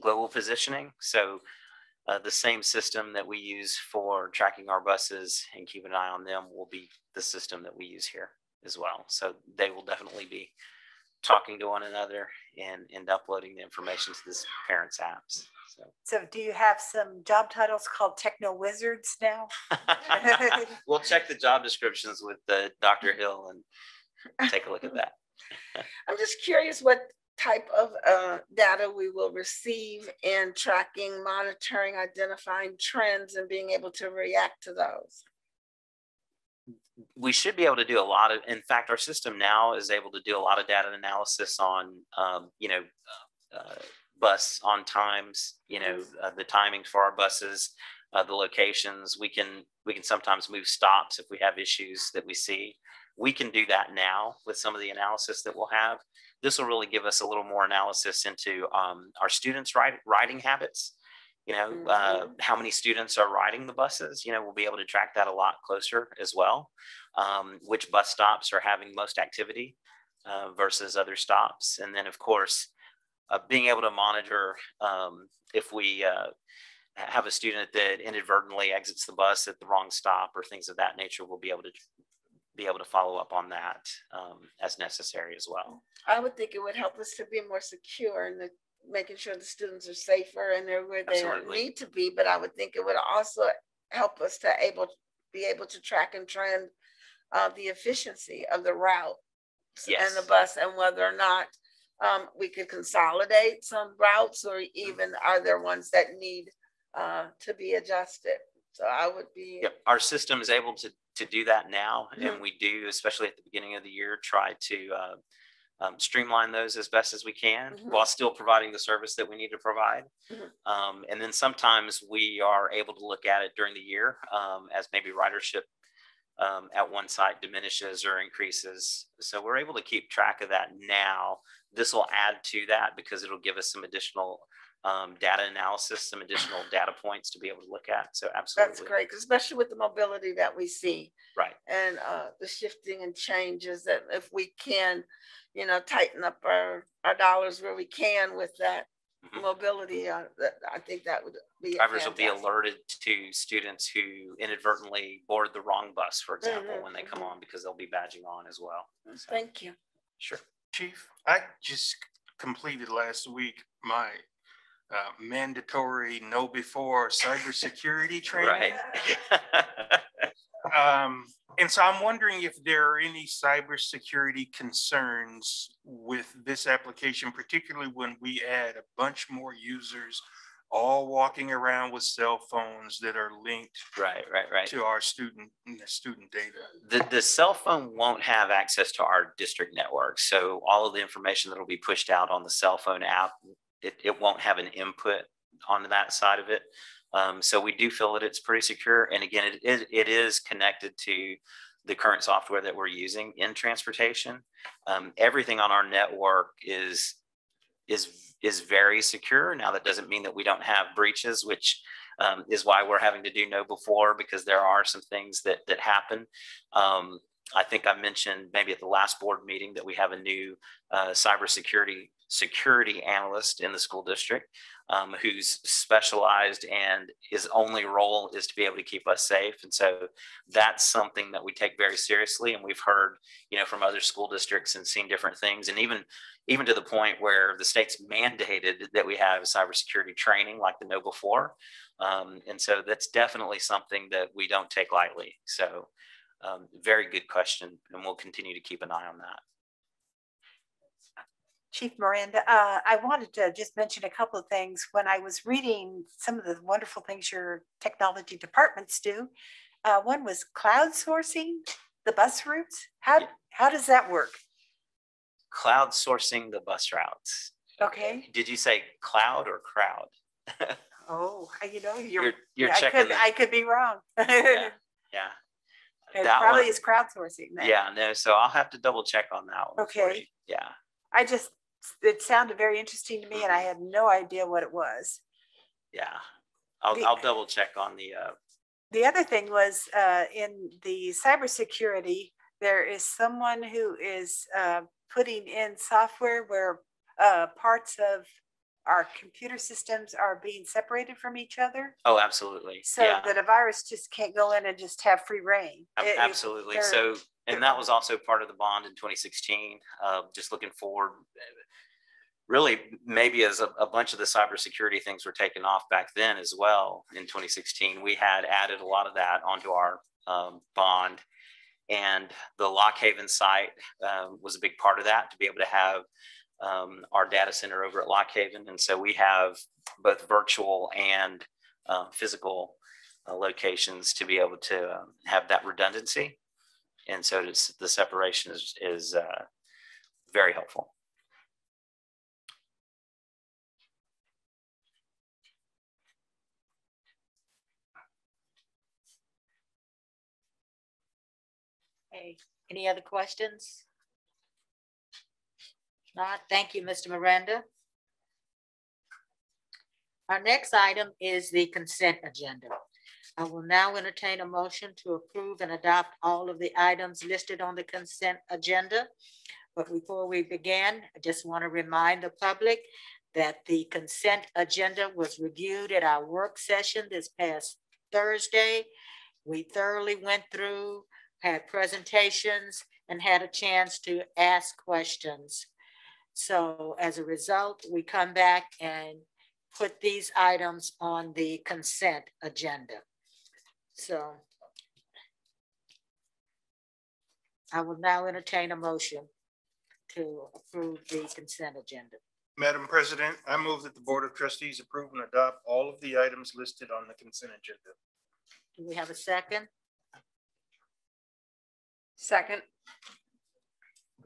global positioning. So uh, the same system that we use for tracking our buses and keeping an eye on them will be the system that we use here as well. So they will definitely be talking to one another and, and uploading the information to this parents' apps. So So do you have some job titles called techno wizards now? we'll check the job descriptions with uh, Dr. Hill and take a look at that. I'm just curious what type of uh, data we will receive in tracking, monitoring, identifying trends, and being able to react to those. we should be able to do a lot of in fact our system now is able to do a lot of data analysis on um, you know uh, uh, bus on times you know uh, the timings for our buses uh, the locations. We can we can sometimes move stops if we have issues that we see. We can do that now with some of the analysis that we'll have. This will really give us a little more analysis into um, our students ride, riding habits. You know uh, how many students are riding the buses you know we'll be able to track that a lot closer as well. Um, which bus stops are having most activity uh, versus other stops. And then of course uh, being able to monitor um, if we uh, have a student that inadvertently exits the bus at the wrong stop or things of that nature we'll be able to be able to follow up on that um, as necessary as well I would think it would help us to be more secure and making sure the students are safer and they're where they need to be. But I would think it would also help us to able be able to track and trend uh, the efficiency of the route and the bus and whether or not um, we could consolidate some routes or even are there ones that need uh, to be adjusted? So I would be. Yep, our system is able to, to do that now, Mhm. and we do, especially at the beginning of the year, try to uh, um, streamline those as best as we can Mhm. while still providing the service that we need to provide. Mhm. Um, and then sometimes we are able to look at it during the year um, as maybe ridership um, at one site diminishes or increases. So we're able to keep track of that now. This will add to that because it'll give us some additional um, data analysis, some additional data points to be able to look at. So absolutely. That's great, especially with the mobility that we see Right. and uh, the shifting and changes that if we can, you know, tighten up our, our dollars where we can with that mobility, uh, that, I think that would be. Drivers will be alerted to students who inadvertently board the wrong bus, for example, Mhm, when they come mhm. on because they'll be badging on as well. So, Thank you. Sure. Chief, I just completed last week my uh, mandatory KnowBe4 cybersecurity training. Right. Um, and so I'm wondering if there are any cybersecurity concerns with this application, particularly when we add a bunch more users all walking around with cell phones that are linked Right, right, right. to our student, student data. The, the cell phone won't have access to our district network. So all of the information that will be pushed out on the cell phone app, it, it won't have an input on that side of it. Um, so we do feel that it's pretty secure. And again, it is, it is connected to the current software that we're using in transportation. Um, everything on our network is, is, is very secure. Now, that doesn't mean that we don't have breaches, which um, is why we're having to do KnowBe4 because there are some things that that happen. Um, I think I mentioned maybe at the last board meeting that we have a new uh, cybersecurity security analyst in the school district um, who's specialized and his only role is to be able to keep us safe. And so that's something that we take very seriously. And we've heard, you know, from other school districts and seen different things. And even even to the point where the state's mandated that we have cybersecurity training like the KnowBe4. Um, and so that's definitely something that we don't take lightly. So um, very good question. And we'll continue to keep an eye on that. Chief Miranda, uh, I wanted to just mention a couple of things. When I was reading some of the wonderful things your technology departments do, uh, one was cloud sourcing the bus routes. How, how does that work? Cloud sourcing the bus routes. Okay. Did you say cloud or crowd? Oh, you know, you're, You're, you're I checking. could, I could be wrong. Yeah. yeah. It That probably one- is crowdsourcing then. Yeah, no, so I'll have to double check on that one. Okay. Yeah, I just, it sounded very interesting to me and I had no idea what it was. yeah. I'll, The- I'll double check on the, uh, The other thing was uh, in the cybersecurity, there is someone who is uh, putting in software where uh, parts of our computer systems are being separated from each other. oh, absolutely. So Yeah. that a virus just can't go in and just have free reign. Ab- It- it- Absolutely. they're- So, and that was also part of the bond in 2016. Uh, just looking forward, really, maybe as a, a bunch of the cybersecurity things were taken off back then as well. In 2016, we had added a lot of that onto our um, bond, and the Lock Haven site um, was a big part of that to be able to have um, our data center over at Lock Haven, and so we have both virtual and um, physical uh, locations to be able to um, have that redundancy. And so the separation is, is uh, very helpful. Okay, any other questions? Not, thank you, Mr. Miranda. Our next item is the consent agenda. I will now entertain a motion to approve and adopt all of the items listed on the consent agenda. But before we begin, I just want to remind the public that the consent agenda was reviewed at our work session this past Thursday. We thoroughly went through, had presentations, and had a chance to ask questions. So as a result, we come back and put these items on the consent agenda. So I will now entertain a motion to approve the consent agenda. Madam President, I move that the Board of Trustees approve and adopt all of the items listed on the consent agenda. Do we have a second? Second.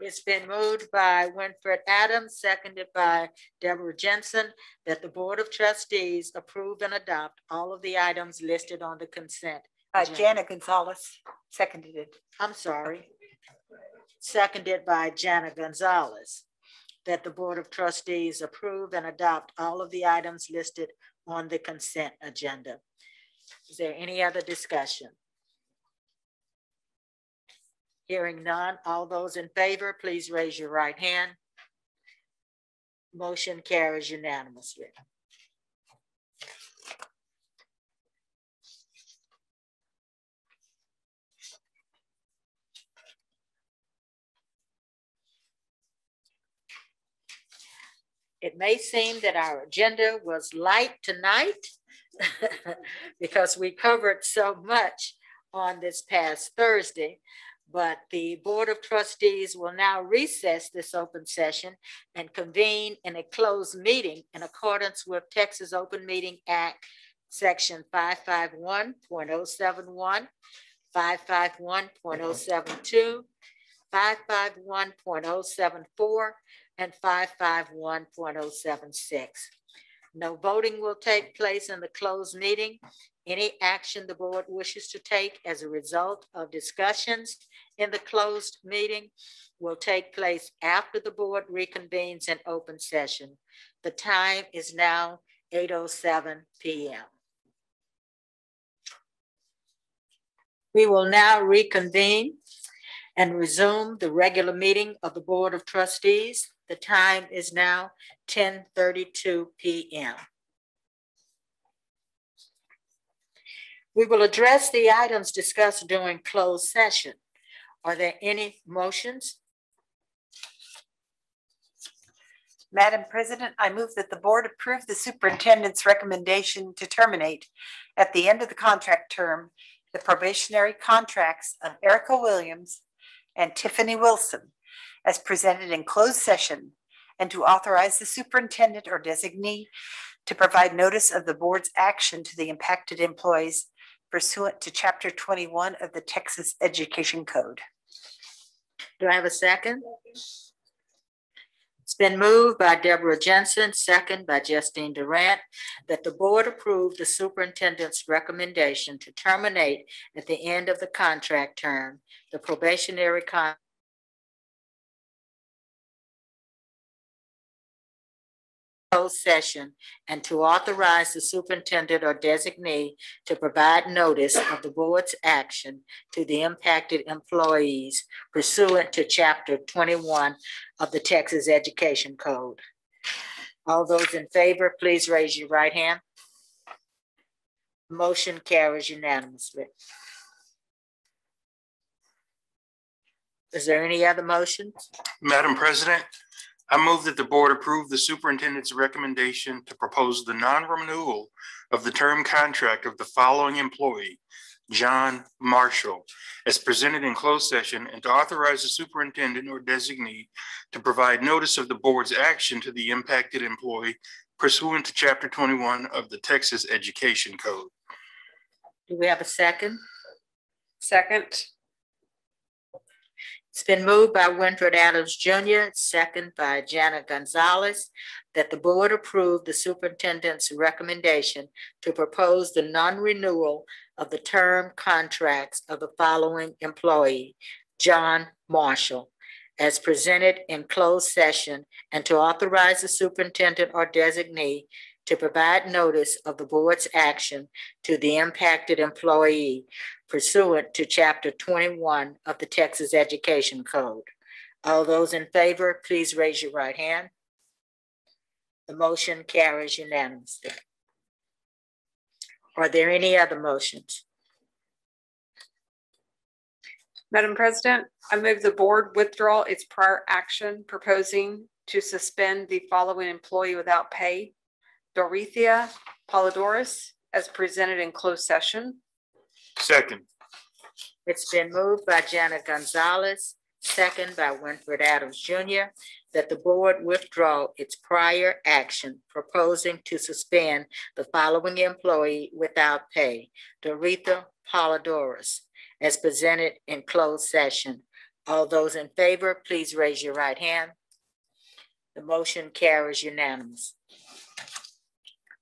It's been moved by Winfred Adams, seconded by Deborah Jensen, that the Board of Trustees approve and adopt all of the items listed on the consent. Uh. Jana Gonzalez seconded it. I'm sorry. Seconded by Jana Gonzalez. that the Board of Trustees approve and adopt all of the items listed on the consent agenda. Is there any other discussion? Hearing none, all those in favor, please raise your right hand. Motion carries unanimously. It may seem that our agenda was light tonight because we covered so much on this past Thursday. But the Board of Trustees will now recess this open session and convene in a closed meeting in accordance with Texas Open Meeting Act, Section 551.071, 551.072, 551.074, and 551.076. No voting will take place in the closed meeting. Any action the board wishes to take as a result of discussions in the closed meeting will take place after the board reconvenes in open session. The time is now 8.07 p.m. We will now reconvene and resume the regular meeting of the Board of Trustees. The time is now 10:32 p.m. We will address the items discussed during closed session. Are there any motions? Madam President, I move that the board approve the superintendent's recommendation to terminate at the end of the contract term the probationary contracts of Erica Williams and Tiffany Wilson as presented in closed session and to authorize the superintendent or designee to provide notice of the board's action to the impacted employees pursuant to chapter twenty-one of the Texas Education Code. Do I have a second? It's been moved by Deborah Jensen, second by Justine Durant, that the board approve the superintendent's recommendation to terminate at the end of the contract term, the probationary con closed session and to authorize the superintendent or designee to provide notice of the board's action to the impacted employees pursuant to chapter twenty-one of the Texas Education Code. All those in favor, please raise your right hand. Motion carries unanimously. Is there any other motions? Madam President, I move that the board approve the superintendent's recommendation to propose the non-renewal of the term contract of the following employee, John Marshall, as presented in closed session and to authorize the superintendent or designee to provide notice of the board's action to the impacted employee pursuant to chapter twenty-one of the Texas Education Code. Do we have a second? Second. It's been moved by Winfred Adams Jr., second by Janet Gonzalez, that the board approve the superintendent's recommendation to propose the non-renewal of the term contracts of the following employee, John Marshall, as presented in closed session and to authorize the superintendent or designee to provide notice of the board's action to the impacted employee pursuant to chapter twenty-one of the Texas Education Code. All those in favor, please raise your right hand. The motion carries unanimously. Are there any other motions? Madam President, I move the board withdraw its prior action proposing to suspend the following employee without pay. Dorothea Polidorus, as presented in closed session. Second, It's been moved by Janet Gonzalez, second by Winfred Adams Jr., that the board withdraw its prior action proposing to suspend the following employee without pay, Doretha Polidorus, as presented in closed session. All those in favor, please raise your right hand. The motion carries unanimous.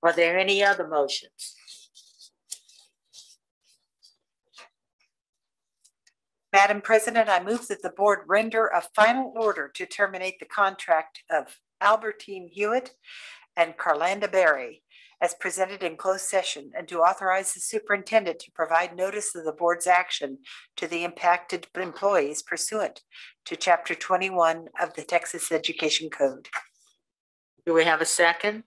Are there any other motions? Madam President, I move that the board render a final order to terminate the contract of Albertine Hewitt and Carlanda Berry as presented in closed session and to authorize the superintendent to provide notice of the board's action to the impacted employees pursuant to chapter twenty-one of the Texas Education Code. Do we have a second?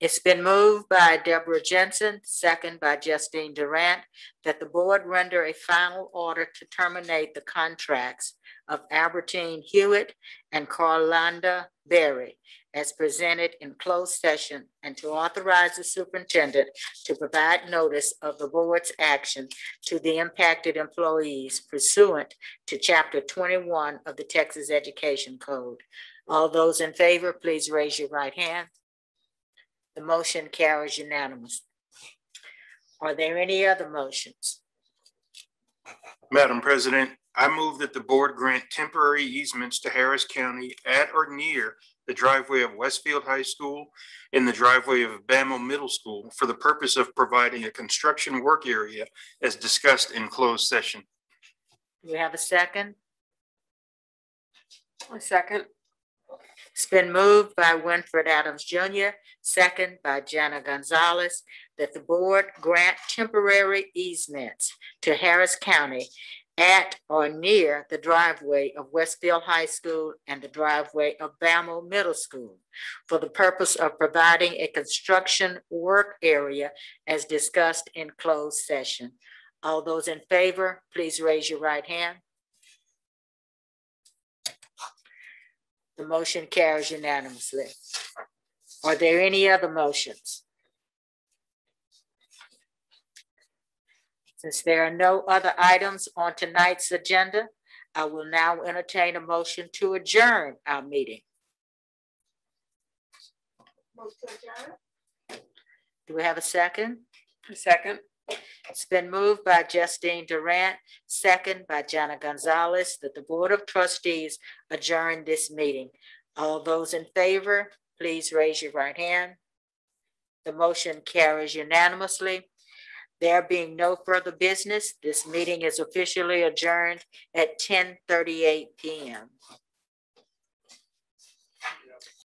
It's been moved by Deborah Jensen, second by Justine Durant, that the board render a final order to terminate the contracts of Albertine Hewitt and Carlanda Berry as presented in closed session and to authorize the superintendent to provide notice of the board's action to the impacted employees pursuant to chapter twenty-one of the Texas Education Code. All those in favor, please raise your right hand. The motion carries unanimous. Are there any other motions? Madam President, I move that the board grant temporary easements to Harris County at or near the driveway of Westfield High School and the driveway of Bammel Middle School for the purpose of providing a construction work area as discussed in closed session. Do we have a second? A second. It's been moved by Winfred Adams Jr., second by Jana Gonzalez, that the board grant temporary easements to Harris County at or near the driveway of Westfield High School and the driveway of Bammel Middle School for the purpose of providing a construction work area as discussed in closed session. All those in favor, please raise your right hand. The motion carries unanimously. Are there any other motions? Since there are no other items on tonight's agenda, I will now entertain a motion to adjourn our meeting. Do we have a second? A second. It's been moved by Justine Durant, second by Jana Gonzalez, that the Board of Trustees adjourn this meeting. All those in favor, please raise your right hand. The motion carries unanimously. There being no further business, this meeting is officially adjourned at ten thirty-eight PM.